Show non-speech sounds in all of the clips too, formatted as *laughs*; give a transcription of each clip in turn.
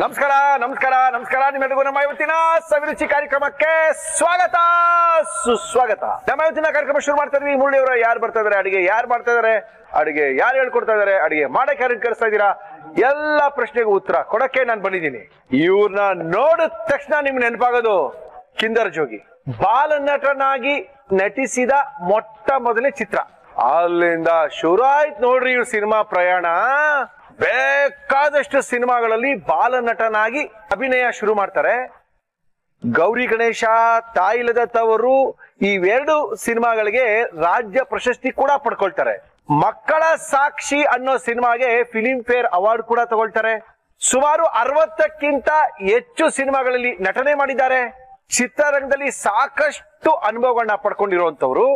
ನಮಸ್ಕಾರ ನಮಸ್ಕಾರ ನಮಸ್ಕಾರ. ನಿಮ್ಮೆಲ್ಲರಿಗೂ ನಮ್ಮ ಇವತ್ತಿನ ಸವಿರುಚಿ ಕಾರ್ಯಕ್ರಮಕ್ಕೆ ಸ್ವಾಗತ, ಸುಸ್ವಾಗತ. ನಮ್ಮ ಇವತ್ತಿನ ಕಾರ್ಯಕ್ರಮ ಶುರು ಮಾಡ್ತಾ ಇದೀವಿ. ಮುರಳಿಯವರ ಯಾರು ಬರ್ತಾ ಇದಾರೆ? ಅಡಿಗೆ ಯಾರು ಮಾಡ್ತಾ ಇದಾರೆ? ಅಡಿಗೆ ಯಾರು ಹೇಳ್ಕೊಡ್ತಾ ಇದಾರೆ? ಅಡಿಗೆ ಮಾಡಕ್ಕೆ ಯಾರು ಕರೆಸ್ತಾ ಇದ್ದೀರಾ? ಎಲ್ಲ ಪ್ರಶ್ನೆಗೂ ಉತ್ತರ ಕೊಡಕ್ಕೆ ನಾನು ಬಂದಿದ್ದೀನಿ. ಇವ್ರನ್ನ ನೋಡಿದ ತಕ್ಷಣ ನಿಮ್ಗೆ ನೆನಪಾಗೋದು ಕಿಂದರ್ ಜೋಗಿ. ಬಾಲನಟನಾಗಿ ನಟಿಸಿದ ಮೊಟ್ಟ ಮೊದಲನೇ ಚಿತ್ರ. ಅಲ್ಲಿಂದ ಶುರು ಆಯ್ತು ನೋಡ್ರಿ ಇವ್ರ ಸಿನಿಮಾ ಪ್ರಯಾಣ. ಬೇಕಾದಷ್ಟು ಸಿನಿಮಾಗಳಲ್ಲಿ ಬಾಲನಟನಾಗಿ ಅಭಿನಯ ಶುರು ಮಾಡ್ತಾರೆ. ಗೌರಿ ಗಣೇಶ ತಾಯಿಲದ ತವರು ಇವೆರಡು ಸಿನಿಮಾಗಳಿಗೆ ರಾಜ್ಯ ಪ್ರಶಸ್ತಿ ಕೂಡ ಪಡ್ಕೊಳ್ತಾರೆ. ಮಕ್ಕಳ ಸಾಕ್ಷಿ ಅನ್ನೋ ಸಿನಿಮಾಗೆ ಫಿಲಿಂ ಫೇರ್ ಅವಾರ್ಡ್ ಕೂಡ ತಗೊಳ್ತಾರೆ. ಸುಮಾರು ಅರವತ್ತಕ್ಕಿಂತ ಹೆಚ್ಚು ಸಿನಿಮಾಗಳಲ್ಲಿ ನಟನೆ ಮಾಡಿದ್ದಾರೆ. ಚಿತ್ರರಂಗದಲ್ಲಿ ಸಾಕಷ್ಟು ಅನುಭವಗಳನ್ನ ಪಡ್ಕೊಂಡಿರುವಂತವ್ರು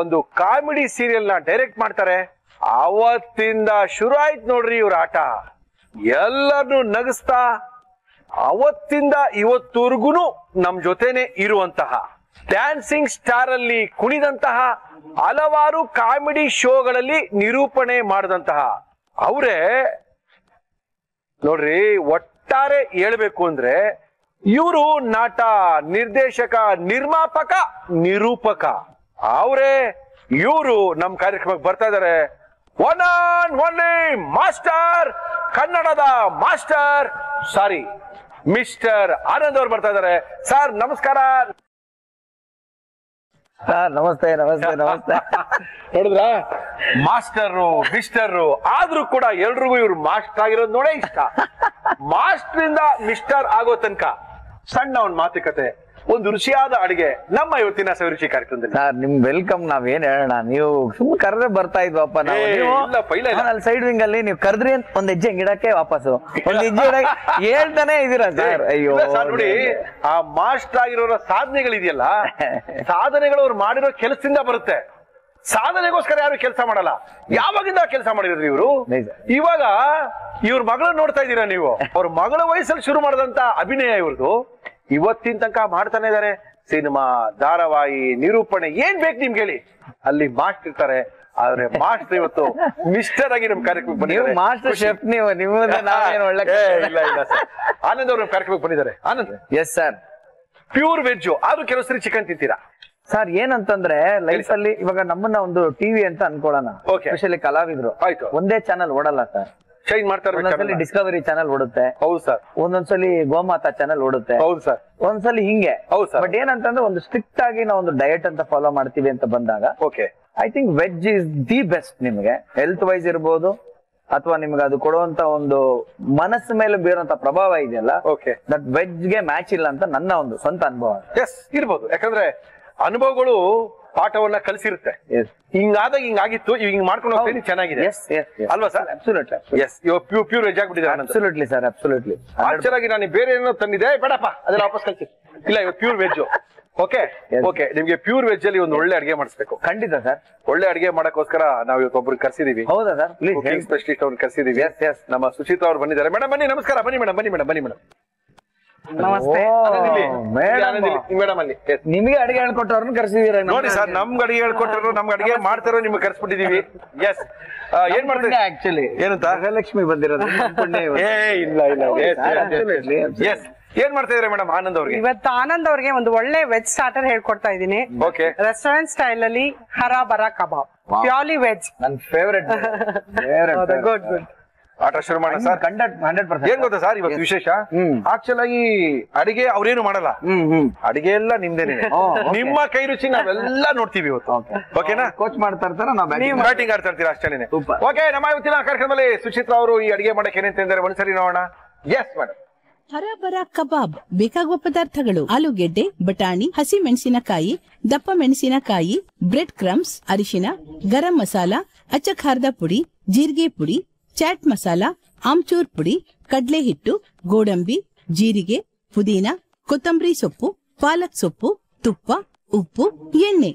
ಒಂದು ಕಾಮಿಡಿ ಸೀರಿಯಲ್ನ ಡೈರೆಕ್ಟ್ ಮಾಡ್ತಾರೆ. ಅವತ್ತಿಂದ ಶುರು ಆಯ್ತು ನೋಡ್ರಿ ಇವ್ರ ಆಟ. ಎಲ್ಲರನ್ನು ನಗಿಸ್ತಾ, ಅವತ್ತಿಂದ ಇವತ್ತವರೆಗೂ ನಮ್ ಜೊತೆನೆ ಇರುವಂತಹ ಡ್ಯಾನ್ಸಿಂಗ್ ಸ್ಟಾರ್ ಅಲ್ಲಿ ಕುಣಿದಂತಹ ಹಲವಾರು ಕಾಮಿಡಿ ಶೋಗಳಲ್ಲಿ ನಿರೂಪಣೆ ಮಾಡಿದಂತಹ ಅವರೇ, ನೋಡ್ರಿ ಒಟ್ಟಾರೆ ಹೇಳ್ಬೇಕು ಅಂದ್ರೆ ಇವರು ನಾಟ ನಿರ್ದೇಶಕ, ನಿರ್ಮಾಪಕ, ನಿರೂಪಕ. ಅವರೇ, ಇವರು ನಮ್ ಕಾರ್ಯಕ್ರಮಕ್ಕೆ ಬರ್ತಾ ಇದಾರೆ. ಒನ್ ಆನ್ ಒನ್ಲಿ ಮಾಸ್ಟರ್ ಕನ್ನಡದ ಮಾಸ್ಟರ್ ಸಾರಿ ಮಿಸ್ಟರ್ ಆನಂದ್ ಅವ್ರು ಬರ್ತಾ ಇದಾರೆ ಸರ್ ನಮಸ್ಕಾರ. ಸರ್ ನಮಸ್ತೆ ನಮಸ್ತೆ ನಮಸ್ತೆ. ನೋಡಿದ್ರ? ಮಾಸ್ಟರ್ ಮಿಸ್ಟರು ಆದ್ರೂ ಕೂಡ ಎಲ್ರಿಗೂ ಇವ್ರು ಮಾಸ್ಟರ್ ಆಗಿರೋದು ನೋಡೇ ಇಷ್ಟ. ಮಾಸ್ಟರ್ ಇಂದ ಮಿಸ್ಟರ್ ಆಗೋ ತನಕ ಸಣ್ಣ ಒಂದ್ ಮಾತುಕತೆ. ಒಂದು ರುಚಿಯಾದ ಅಡಿಗೆ ನಮ್ಮ ಇವತ್ತಿನ ಸವಿರುಚಿ ಕಾರ್ಯಕ್ರಮದಲ್ಲಿ. ಸರ್ ನಿಮ್ ವೆಲ್ಕಮ್ ನಾವ್ ಏನ್ ಹೇಳೋಣ? ನೀವು ಸುಮ್ಮನೆ ಕರೆದ್ರೆ ಬರ್ತಾ ಇದ್ವಪ್ಪ ನಾವು? ಏ, ನೀವು ಇಲ್ಲ, ಪೈಲ ಇಲ್ಲ. ಅಲ್ಲಿ ಸೈಡ್ ವಿಂಗ್ ಅಲ್ಲಿ ನೀವು ಕರೆದ್ರಿ ಅಂತ ಒಂದ್ ಹೆಜ್ಜೆ ಗಿಡಕ್ಕೆ ವಾಪಸ್ಸು. ಒಂದ್ ಹೆಜ್ಜೆ ಇಡಕ್ಕೆ *laughs* ಹೇಳ್ತಾನೆ ಇದೀರ ಸರ್. ಅಯ್ಯೋ ಇಲ್ಲ ಸರ್ ನೋಡಿ ಆ ಮಾಸ್ಟರ್ ಆಗಿರೋರ ಸಾಧನೆಗಳಿದೆಯಲ್ಲ *laughs* ಸಾಧನೆಗಳು ಅವ್ರು ಮಾಡಿರೋ ಕೆಲಸದಿಂದ ಬರುತ್ತೆ. ಸಾಧನೆಗೋಸ್ಕರ ಯಾರು ಕೆಲಸ ಮಾಡಲ್ಲ? ಯಾವಾಗಿಂದ ಕೆಲಸ ಮಾಡಿದ್ರಿ ಇವರು? ನಿಜ. ಇವಾಗ ಇವ್ರ ಮಗಳನ್ನ ನೋಡ್ತಾ ಇದ್ದೀರಾ ನೀವು? ಅವ್ರ ಮಗಳ ವಯಸ್ಸಲ್ಲಿ ಶುರು ಮಾಡಿದಂತ ಅಭಿನಯ ಇವ್ರದ್ದು ಇವತ್ತಿನ ತನಕ ಮಾಡ್ತಾನೆ ಇದಾರೆ ಸಿನಿಮಾ ಧಾರಾವಾಹಿ ನಿರೂಪಣೆ ಏನ್ ಬೇಕು ನಿಮ್ಗೆ ಹೇಳಿ. ಅಲ್ಲಿ ಮಾಸ್ಟರ್ ಇರ್ತಾರೆ. ಆದ್ರೆ ಮಾಸ್ಟರ್ ಇವತ್ತು ಮಿಸ್ಟರ್ ಆಗಿ ನಮ್ ಕಾರ್ಯಕ್ರಮಕ್ಕೆ ಬಂದಿದ್ದಾರೆ. ಮಾಸ್ಟರ್. ಶೆಫ್ ನೀವು. ನಿಮ್ಮನ್ನ *laughs* ನಾವೇನು ಒಳ್ಳೆ ಇಲ್ಲ ಇಲ್ಲ ಸರ್. ಆನಂದ್ ಅವರು ಕಾರ್ಯಕ್ರಮಕ್ಕೆ ಬಂದಿದ್ದಾರೆ. Anand. Yes sir pure veg ಆದ್ರೂ ಕೆಲವು ಸರಿ ಚಿಕನ್ ತಿಂತೀರಾ? ಸರ್ ಏನಂತಂದ್ರೆ ಲೈಫ್ ಅಲ್ಲಿ ಇವಾಗ ನಮ್ಮನ್ನ ಒಂದು ಟಿವಿ ಅಂತ ಅನ್ಕೊಳ್ಳೋಣ. ಸ್ಪೆಷಲಿ ಕಲಾವಿದ್ರು. ಆಯ್ತು. ಒಂದೇ ಚಾನಲ್ ಓಡಲ್ಲ ಸರ್ ಚೇಂಜ್ ಮಾಡ್ತಾ ಒಂದೊಂದ್ಸಲಿ ಇರ್ಬೇಕು ಡಿಸ್ಕವರಿ ಚಾನಲ್ ಓಡುತ್ತೆ. ಹೌದು ಸರ್. ಒಂದೊಂದ್ಸಲಿ ಗೋಮಾತಾ ಚಾನಲ್ ಓಡುತ್ತೆ. ಹೌದು ಸರ್. ಒಂದ್ಸಲಿ ಹಿಂಗೆ. ಹೌದು ಸರ್. ಬಟ್ ಏನಂತಂದ್ರೆ ಒಂದು ಸ್ಟ್ರಿಕ್ಟ್ ಆಗಿ ನಾವು ಒಂದು ಡಯಟ್ ಅಂತ ಫಾಲೋ ಮಾಡ್ತೀವಿ ಅಂತ ಬಂದಾಗ okay I think veg is the best ನಿಮ್ಗೆ. ಹೆಲ್ತ್ ವೈಸ್ ಇರ್ಬೋದು ಅಥವಾ ನಿಮ್ಗೆ ಅದು ಕೊಡುವಂತ ಒಂದು ಮನಸ್ಸು ಮೇಲೆ ಬೀರುವಂತ ಪ್ರಭಾವ ಇದೆಯಲ್ಲ ಓಕೆ ದಟ್ ವೆಜ್ಗೆ ಮ್ಯಾಚ್ ಇಲ್ಲ ಅಂತ ನನ್ನ ಒಂದು ಸ್ವಂತ ಅನುಭವ. ಎಸ್ ಇರ್ಬೋದು. ಯಾಕಂದ್ರೆ ಅನುಭವಗಳು ಪಾಠವನ್ನ ಕಲಿಸಿರುತ್ತೆ. ಹಿಂಗಾದಾಗ ಹಿಂಗಾಗಿತ್ತು ಈಗ ಹಿಂಗ್ ಮಾಡ್ಕೊಂಡು ಹೋಗ್ತೀನಿ ಚೆನ್ನಾಗಿದೆ. ಅಲ್ವಾ ಸರ್? ಅಬ್ಸುಲಟ್ಲಿ ಎಸ್ ಇವಾಗ ಪ್ಯೂರ್ ಪ್ಯೂರ್ ವೆಜ್ ಆಗ್ಬಿಟ್ಟಿದ್ದಾರೆ ಅಬ್ಸುಲಟ್ಲಿ ಸರ್ ಅಬ್ಸುಲಟ್ಲಿ ಆಕ್ಚುಲಾಗಿ ನಾನು ಬೇರೆ ಏನೋ ತಂದಿದ್ದೆ ಏ, ಬೇಡಪ್ಪ ಅದನ್ನ ವಾಪಸ್ ಕಳ್ಸಿ. ಇಲ್ಲ ಇವಾಗ ಪ್ಯೂರ್ ವೆಜ್ ಓಕೆ ಓಕೆ ನಿಮ್ಗೆ ಪ್ಯೂರ್ ವೆಜ್ ಅಲ್ಲಿ ಒಂದು ಒಳ್ಳೆ ಅಡಿಗೆ ಮಾಡಿಸ್ಬೇಕು. ಖಂಡಿತ ಸರ್ ಒಳ್ಳೆ ಅಡಿಗೆ ಮಾಡಕ್ಕೋಸ್ಕರ ನಾವು ಇವತ್ತು ಒಬ್ರಿಗೆ ಕರ್ಸಿದೀವಿ. ಹೌದಾ ಸರ್ ಸ್ಪೆಷಲಿಸ್ಟ್ ಅವ್ರು ಕರ್ಸಿದೀವಿ. ಎಸ್ ಎಸ್ ನಮ್ಮ ಸುಚಿತಾ ಅವ್ರು ಬಂದಿದ್ದಾರೆ. ಮೇಡಮ್ ಬನ್ನಿ ನಮಸ್ಕಾರ. ಬನ್ನಿ ಮೇಡಮ್ ಬನ್ನಿ ಮೇಡಮ್ ಬನ್ನಿ ಮೇಡಮ್. ನಮಸ್ತೆ. ಮೇಡಮ್. ಅಲ್ಲಿ. ನಿಮಗೆ ಅಡಿಗೆ ಹೇಳ್ಕೊಟ್ಟವ್ರನ್ನ ಕರ್ಸಿದೀರ ನೋಡಿ ಸರ್ ನಮ್ಗೆ ಅಡಿಗೆ ಹೇಳ್ಕೊಟ್ಟರು ನಮ್ಗೆ ಅಡಿಗೆ ಮಾಡ್ತಾರೋ ನಿಮ್ಗೆ ಕರ್ಸ್ಬಿಟ್ಟಿದೀವಿ. ಎಸ್ ಏನ್ ಮಾಡ್ತೀವಿ ಆಕ್ಚುಲಿ ಏನಂತ? ಗೃಹಲಕ್ಷ್ಮಿ ಬಂದಿರೋದು. *laughs* ಏ ಇಲ್ಲ ಇಲ್ಲ ಎಸ್ ಏನ್ ಮಾಡ್ತಾ ಇದ್ರೆ ಮೇಡಮ್ ಆನಂದ್ ಅವ್ರಿಗೆ? ಇವತ್ತು ಆನಂದ್ ಅವ್ರಿಗೆ ಒಂದು ಒಳ್ಳೆ ವೆಜ್ ಸ್ಟಾರ್ಟರ್ ಹೇಳ್ಕೊಡ್ತಾ ಇದೀನಿ ಓಕೆ ರೆಸ್ಟೋರೆಂಟ್ ಸ್ಟೈಲ್ ಅಲ್ಲಿ ಹರಾ ಬರಾ ಕಬಾಬ್ ಪ್ಯೂರ್ಲಿ ವೆಜ್ ನನ್ ಫೇವ್ರೆಟ್ ಗುಡ್ ಗುಡ್ ಆಟ ಶುರು ಮಾಡೋಣ ಸರ್? ಏನ್ ಗೊತ್ತಾ ಸರ್ ಇವತ್ತು ವಿಶೇಷ. ಆಕ್ಚುಲ್ ಆಗಿ ಅಡಿಗೆ ಅವ್ರೇನು ಮಾಡಲ್ಲ. ಅಡಿಗೆ ಎಲ್ಲ ನಿಮ್ದೇನೆ ನಿಮ್ಮ ಕೈ ರುಚಿ ನಾವೆಲ್ಲ ನೋಡ್ತೀವಿ ಇವತ್ತು. ಓಕೆನಾ ಕೋಚ್ ಮಾಡ್ತಾ ಇರ್ತಾರ ನಾವು ಬ್ಯಾಟಿಂಗ್ ಆಡ್ತಾ ಇರ್ತೀರಾ ಅಷ್ಟೇನೆ. ಓಕೆ ನಮ್ಮ ಇವತ್ತಿನ ಕಾರ್ಯಕ್ರಮದಲ್ಲಿ ಸುಚಿತ್ರಾ ಅವರು ಈ ಅಡಿಗೆ ಮಾಡಕ್ಕೆ ಏನಂತ ತಿಂದರೆ ಒಂದ್ಸರಿ ನೋಡೋಣ. ಎಸ್ ಮೇಡಮ್ ಹರಬರ ಕಬಾಬ್ ಬೇಕಾಗುವ ಪದಾರ್ಥಗಳು ಆಲೂಗೆಡ್ಡೆ ಬಟಾಣಿ ಹಸಿ ಮೆಣಸಿನಕಾಯಿ ದಪ್ಪ ಮೆಣಸಿನಕಾಯಿ ಬ್ರೆಡ್ ಕ್ರಮ್ಸ್ ಅರಿಶಿನ ಗರಂ ಮಸಾಲ ಅಚ್ಚ ಖಾರದ ಪುಡಿ ಜೀರಿಗೆ ಪುಡಿ ಚಾಟ್ ಮಸಾಲ ಆಮ್ಚೂರ್ ಪುಡಿ ಕಡ್ಲೆ ಹಿಟ್ಟು ಗೋಡಂಬಿ ಜೀರಿಗೆ ಪುದೀನ ಕೊತ್ತಂಬರಿ ಸೊಪ್ಪು ಪಾಲಕ್ ಸೊಪ್ಪು ತುಪ್ಪ ಉಪ್ಪು ಎಣ್ಣೆ.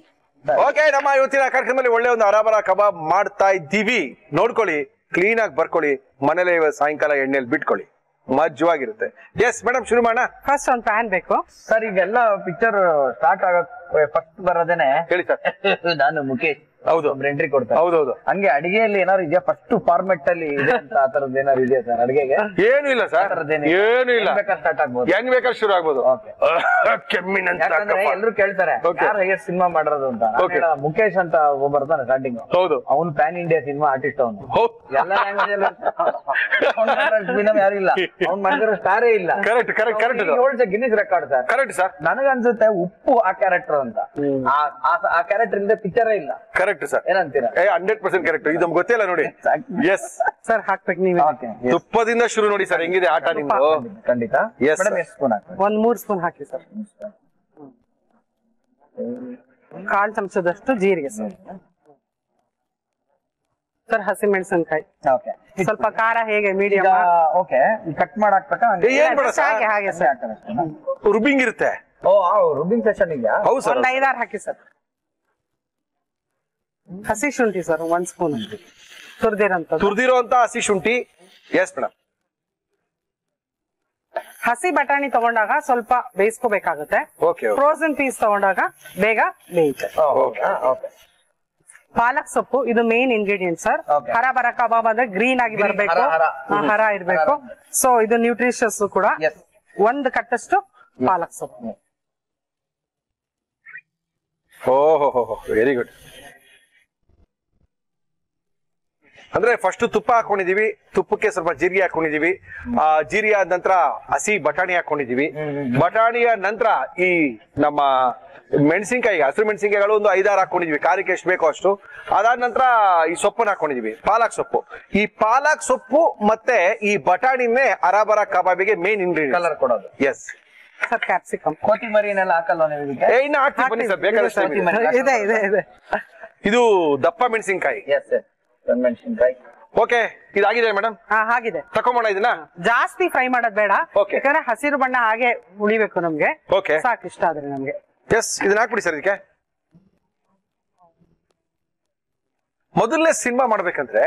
ಓಕೆ ನಮ್ಮ ಇವತ್ತಿನ ಕಾರ್ಯಕ್ರಮದಲ್ಲಿ ಒಳ್ಳೆ ಒಂದು ಅರಾಬರ ಕಬಾಬ್ ಮಾಡ್ತಾ ಇದ್ದೀವಿ. ನೋಡ್ಕೊಳ್ಳಿ ಕ್ಲೀನ್ ಆಗಿ ಬರ್ಕೊಳ್ಳಿ ಮನೇಲೆ ಸಾಯಂಕಾಲ ಎಣ್ಣೆಲಿ ಬಿಟ್ಕೊಳ್ಳಿ. ಮಜ್ವಾಗಿರುತ್ತೆ. ಎಸ್ ಮೇಡಮ್ ಶುರು ಮಾಡೋಣ? ಫಸ್ಟ್ ಒಂದು ಪ್ಯಾನ್ ಬೇಕು. ಸರ್ ಈಗೆಲ್ಲ ಪಿಕ್ಚರ್ ಸ್ಟಾರ್ಟ್ ಆಗ ಫಸ್ಟ್ ಬರೋದೇನೆ. ಹೇಳಿ ಸರ್ *laughs* ನಾನು ಮುಖೇಶ್ ಹೌದು. ಎಂಟ್ರಿ ಕೊಡ್ತಾರೆ. ಹೌದು ಹಂಗೆ ಅಡಿಗೆಯಲ್ಲಿ ಏನಾದ್ರು ಇದೆಯಾ? ಫಸ್ಟ್ ಫಾರ್ಮೆಟ್ ಅಲ್ಲಿ ಇದೆ ಅಂತ ಆ ತರದ್ ಏನಾದ್ರು ಇದೆಯಾ ಸರ್ ಅಡಿಗೆಗೆ? ಏನು ಇಲ್ಲ ಸರ್. ಏನು ಇಲ್ಲ. ಸ್ಟಾರ್ಟ್ ಆಗ್ಬೋದು. ಹೆಂಗ್ ಬೇಕಾದ್ರೆ ಶುರು ಆಗ್ಬೋದು. *laughs* ಕೆಮ್ಮಿನಂತ ಎಲ್ರು ಕೇಳ್ತಾರೆ. ಯಾರು ಹೈಯೆಸ್ಟ್ ಸಿನಿಮಾ ಮಾಡಿರೋದು ಅಂತ. ಮುಖೇಶ್ ಅಂತ ಒಬ್ಬ ಬರ್ತಾನೆ ಸ್ಟಾರ್ಟಿಂಗ್ ಹೌದು. ಅವ್ನು ಪ್ಯಾನ್ ಇಂಡಿಯಾ ಸಿನಿಮಾ ಆರ್ಟಿಸ್ಟ್ ಅವನು. ಎಲ್ಲ ಲ್ಯಾಂಗ್ವೇಜ್ ಯಾರು ಇಲ್ಲ. ಅವ್ನ್ ಮಾಡಿರೋ ಸ್ಟಾರೇ ಇಲ್ಲ. Correct correct correct Guinness record sir correct sir ನನಗನ್ಸುತ್ತೆ ಉಪ್ಪು ಆ ಕ್ಯಾರೆಕ್ಟರ್ ಅಂತ. ಆ ಕ್ಯಾರೆಕ್ಟರ್ ಇಂದ ಪಿಕ್ಚರೇ ಇಲ್ಲ. ಕರೆಕ್ಟ್ ಸರ್ ಏನಂತೀರಾ? ಏ ಹಂಡ್ರೆಡ್ ಪರ್ಸೆಂಟ್ ಕರೆಕ್ಟ್ ಇದು ನಮ್ಗೆ ಗೊತ್ತಿಲ್ಲ ನೋಡಿ. ಎಸ್ ಸರ್ ಹಾಕ್ಬೇಕು ನೀವು ಓಕೆ ತುಪ್ಪದಿಂದ ಶುರು ನೋಡಿ ಸರ್ ಹೆಂಗಿದೆ ಆಟ ನಿಮ್ದು? ಖಂಡಿತ. Yes madam sir. ಎಷ್ಟು ಸ್ಪೂನ್ ಹಾಕ್ಬೇಕು? ಒಂದ್ ಮೂರ್ ಸ್ಪೂನ್ ಹಾಕಿ ಸರ್ ಕಾಲ್ ಚಮಚದಷ್ಟು ಜೀರಿಗೆ ಸರ್ ಸರ್ ಹಸಿ ಮೆಣಸಿನಕಾಯಿ ಓಕೆ ಸ್ವಲ್ಪ ಖಾರ ಹೇಗೆ ಮೀಡಿಯಂ ಓಕೆ ಕಟ್ ಮಾಡಾಕ್ಬೇಕಾ? ಏ, ಏನ್ ಬೇಡ ಸರ್ ಹಾಗೆ ಹಾಗೆ ಸರ್ ರುಬ್ಬಿಂಗ್ ಇರುತ್ತೆ. ಓ ರುಬ್ಬಿಂಗ್ ಸೆಷನ್ ಇದೆಯಾ? ಹೌದು ಸರ್ ಒಂದ್ ಐದಾರು ಹಾಕಿ ಸರ್ ಹಸಿ ಶುಂಠಿ ಸರ್ ಒಂದ್ ಸ್ಪೂನ್. ತುರ್ದಿರಂತ ತುರ್ದಿರೋ ಅಂತ ಹಸಿ ಶುಂಠಿ? ಎಸ್ ಮೇಡಮ್ ಹಸಿ ಬಟಾಣಿ ತಗೊಂಡಾಗ ಸ್ವಲ್ಪ ಬೇಯಿಸ್ಕೋಬೇಕಾಗುತ್ತೆ. ಓಕೆ ಫ್ರೋಸನ್ ಪೀಸ್ ತಗೊಂಡಾಗ ಬೇಗ ಬೇಯುತ್ತೆ. ಓಕೆ ಓಕೆ ಪಾಲಕ್ ಸೊಪ್ಪು ಇದು ಮೇನ್ ಇಂಗ್ರೀಡಿಯಂಟ್ ಸರ್ ಹರ ಬರ ಕಬಾಬ್ ಅಂದ್ರೆ ಗ್ರೀನ್ ಆಗಿ ಬರಬೇಕು. ಹರ, ಇರ್ಬೇಕು. ಸೊ ಇದು ನ್ಯೂಟ್ರಿಷಿಯಸ್ ಕೂಡ. ಒಂದು ಒಂದ್ ಕಟ್ಟಷ್ಟು ಪಾಲಕ್ ಸೊಪ್ಪು. ಓಹೋ ವೆರಿ ಗುಡ್ ಅಂದ್ರೆ ಫಸ್ಟ್ ತುಪ್ಪ ಹಾಕೊಂಡಿದೀವಿ ತುಪ್ಪಕ್ಕೆ ಸ್ವಲ್ಪ ಜೀರಿಗೆ ಹಾಕೊಂಡಿದೀವಿ. ಆ ಜೀರಿಗೆ ಆದ ನಂತರ ಹಸಿ ಬಟಾಣಿ ಹಾಕೊಂಡಿದೀವಿ. ಬಟಾಣಿಯ ನಂತರ ಈ ನಮ್ಮ ಮೆಣಸಿನ್ಕಾಯಿ ಹಸಿರು ಮೆಣಸಿನ್ಕಾಯಿಗಳು ಒಂದು ಐದಾರು ಹಾಕೊಂಡಿದ್ವಿ. ಖಾರಕ್ಕೆ ಎಷ್ಟು ಬೇಕೋ ಅಷ್ಟು. ಅದಾದ ನಂತರ ಈ ಸೊಪ್ಪನ್ನ ಹಾಕೊಂಡಿದೀವಿ. ಪಾಲಕ್ ಸೊಪ್ಪು. ಈ ಪಾಲಕ್ ಸೊಪ್ಪು ಮತ್ತೆ ಈ ಬಟಾಣಿನೇ ಅರಾಬರ ಕಬಾಬಿಗೆ ಮೇನ್ ಇಂಗ್ರೀಡಿಯಂಟ್ ಕಲರ್ ಕೊಡೋದು. ಎಸ್ ಸರ್ ಕ್ಯಾಪ್ಸಿಕಮ್ ಕೊತ್ತಿಮರಿನೆಲ್ಲ ಹಾಕಲ್ವಾ ನೀವು ಇದಕ್ಕೆ? ಏ ಇನ್ನ ಹಾಕ್ತೀವಿ ಬನ್ನಿ ಸರ್ ಬೇಕಾದಷ್ಟು ಇದೆ. ಇದೆ ಇದೆ ಇದೆ. ಇದು ದಪ್ಪ ಮೆಣಸಿನ್ಕಾಯಿ. ಎಸ್ ಸರ್ ಮೆಣಸಿನ್ಕಾಯಿ. ಓಕೆ ಇದಾಗಿದೆ ಮೇಡಮ್ ಹಾ ಹಾಗಿದೆ. ತಕೊಂಬೋಣ ಇದನ್ನ? ಜಾಸ್ತಿ ಫ್ರೈ ಮಾಡೋದ್ ಬೇಡ. Okay. ಯಾಕಂದ್ರೆ ಹಸಿರು ಬಣ್ಣ ಹಾಗೆ ಉಳಿಬೇಕು ನಮ್ಗೆ. ಓಕೆ ಸಾಕು ಇಷ್ಟ ಆದ್ರೆ ನಮ್ಗೆ. ಎಸ್ ಇದನ್ನ ಹಾಕ್ಬಿಡಿ ಸರ್ ಇದಕ್ಕೆ. ಮೊದಲನೇ ಸಿನಿಮಾ ಮಾಡ್ಬೇಕಂದ್ರೆ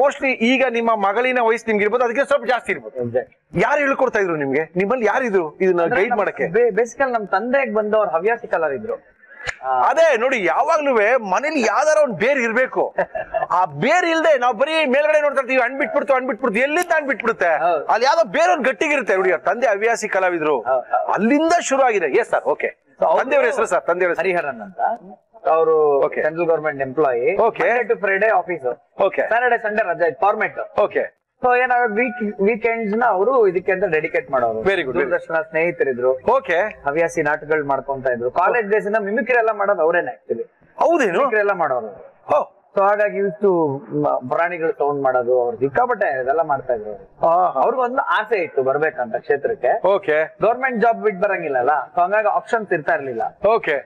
ಮೋಸ್ಟ್ಲಿ ಈಗ ನಿಮ್ಮ ಮಗಳಿನ ವಯಸ್ಸು ನಿಮ್ಗೆ ಇರ್ಬೋದು ಅದಕ್ಕೆ ಸ್ವಲ್ಪ ಜಾಸ್ತಿ ಇರ್ಬೋದು. ಯಾರು ಹೇಳ್ಕೊಡ್ತಾ ಇದ್ರು ನಿಮ್ಗೆ? ನಿಮ್ಮಲ್ಲಿ ಯಾರಿದ್ರು ಇದನ್ನ ಗೈಡ್ ಮಾಡಕ್ಕೆ? ಬೇಸಿಕಲ್ ನಮ್ ತಂದೆಗೆ ಬಂದವ್ರು ಹವ್ಯಾಸಿ ಕಲರ್ ಇದ್ರು ಅದೇ ನೋಡಿ ಯಾವಾಗ್ಲೂ ಮನೇಲಿ ಯಾವ್ದಾರ ಒಂದ್ ಬೇರ್ ಇರ್ಬೇಕು. ಆ ಬೇರ್ ಇಲ್ದೆ ನಾವ್ ಬರೀ ಮೇಲ್ಗಡೆ ನೋಡ್ತಾ ಇರ್ತೀವಿ ಹಣ್ ಬಿಟ್ಬಿಡ್ತು ಎಲ್ಲಿಂದ ಹಣ್ ಬಿಟ್ಬಿಡುತ್ತೆ? ಹೌದು. ಅಲ್ಲಿ ಯಾವ್ದೋ ಬೇರೆ ಒಂದ್ ಗಟ್ಟಿಗಿರುತ್ತೆ ನೋಡಿ ಅವ್ರ ತಂದೆ ಹವ್ಯಾಸಿ ಕಲಾವಿದ್ರು. ಅಲ್ಲಿಂದ ಶುರು ಆಗಿದೆ. ಎಸ್ ಸರ್ ಓಕೆ ತಂದೆಯವ್ರ ಹೆಸರು ಸರ್ ತಂದೆಯವ್ರ ಹರಿಹರನ್ ಅಂತ. ಅವರು. Central government employee Friday office okay Saturday Sunday ರಜೆ ಫಾರ್ಮೆಟ್ ಓಕೆ ಸೊ ಏನಾದ್ರು ವೀಕ್ ವೀಕೆಂಡ್ಸ್ನ ಅವರು ಇದಕ್ಕೆ ಅಂತ ಡೆಡಿಕೇಟ್ ಮಾಡೋರು. ವೆರಿ ಗುಡ್ ದೂರದರ್ಶನ ಸ್ನೇಹಿತರಿದ್ರು. ಓಕೆ ಹವ್ಯಾಸಿ ನಾಟಕಗಳು ಮಾಡ್ಕೊಂತ ಇದ್ರು. ಕಾಲೇಜ್ ಡೇಸ್ ಇಂದ ಮಿಮಿಕ್ರಿ ಎಲ್ಲ ಮಾಡೋದು ಅವರೇನೆ ಆಕ್ಚುಲಿ ಹೌದೇನು? ಮಿಮಿಕ್ರಿ ಎಲ್ಲ ಮಾಡೋರು. ಸೊ ಹಾಗಾಗಿ ಇವತ್ತು ಪ್ರಾಣಿಗಳು ತಗೊಂಡ್ ಮಾಡೋದು ಅವ್ರು ಸಿಕ್ಕಾಪಟ್ಟೆ ಇದೆಲ್ಲ ಮಾಡ್ತಾ ಇದ್ರು. ಅವ್ರಿಗೊಂದು ಆಸೆ ಇತ್ತು ಬರ್ಬೇಕಂತ ಕ್ಷೇತ್ರಕ್ಕೆ. ಓಕೆ ಗೌರ್ಮೆಂಟ್ ಜಾಬ್ ಬಿಟ್ಟು ಬರಂಗಿಲ್ಲಲ್ಲ? ಸೊ ಹಂಗಾಗಿ ಆಪ್ಷನ್ಸ್ ಇರ್ತಾ ಇರ್ಲಿಲ್ಲ. ಓಕೆ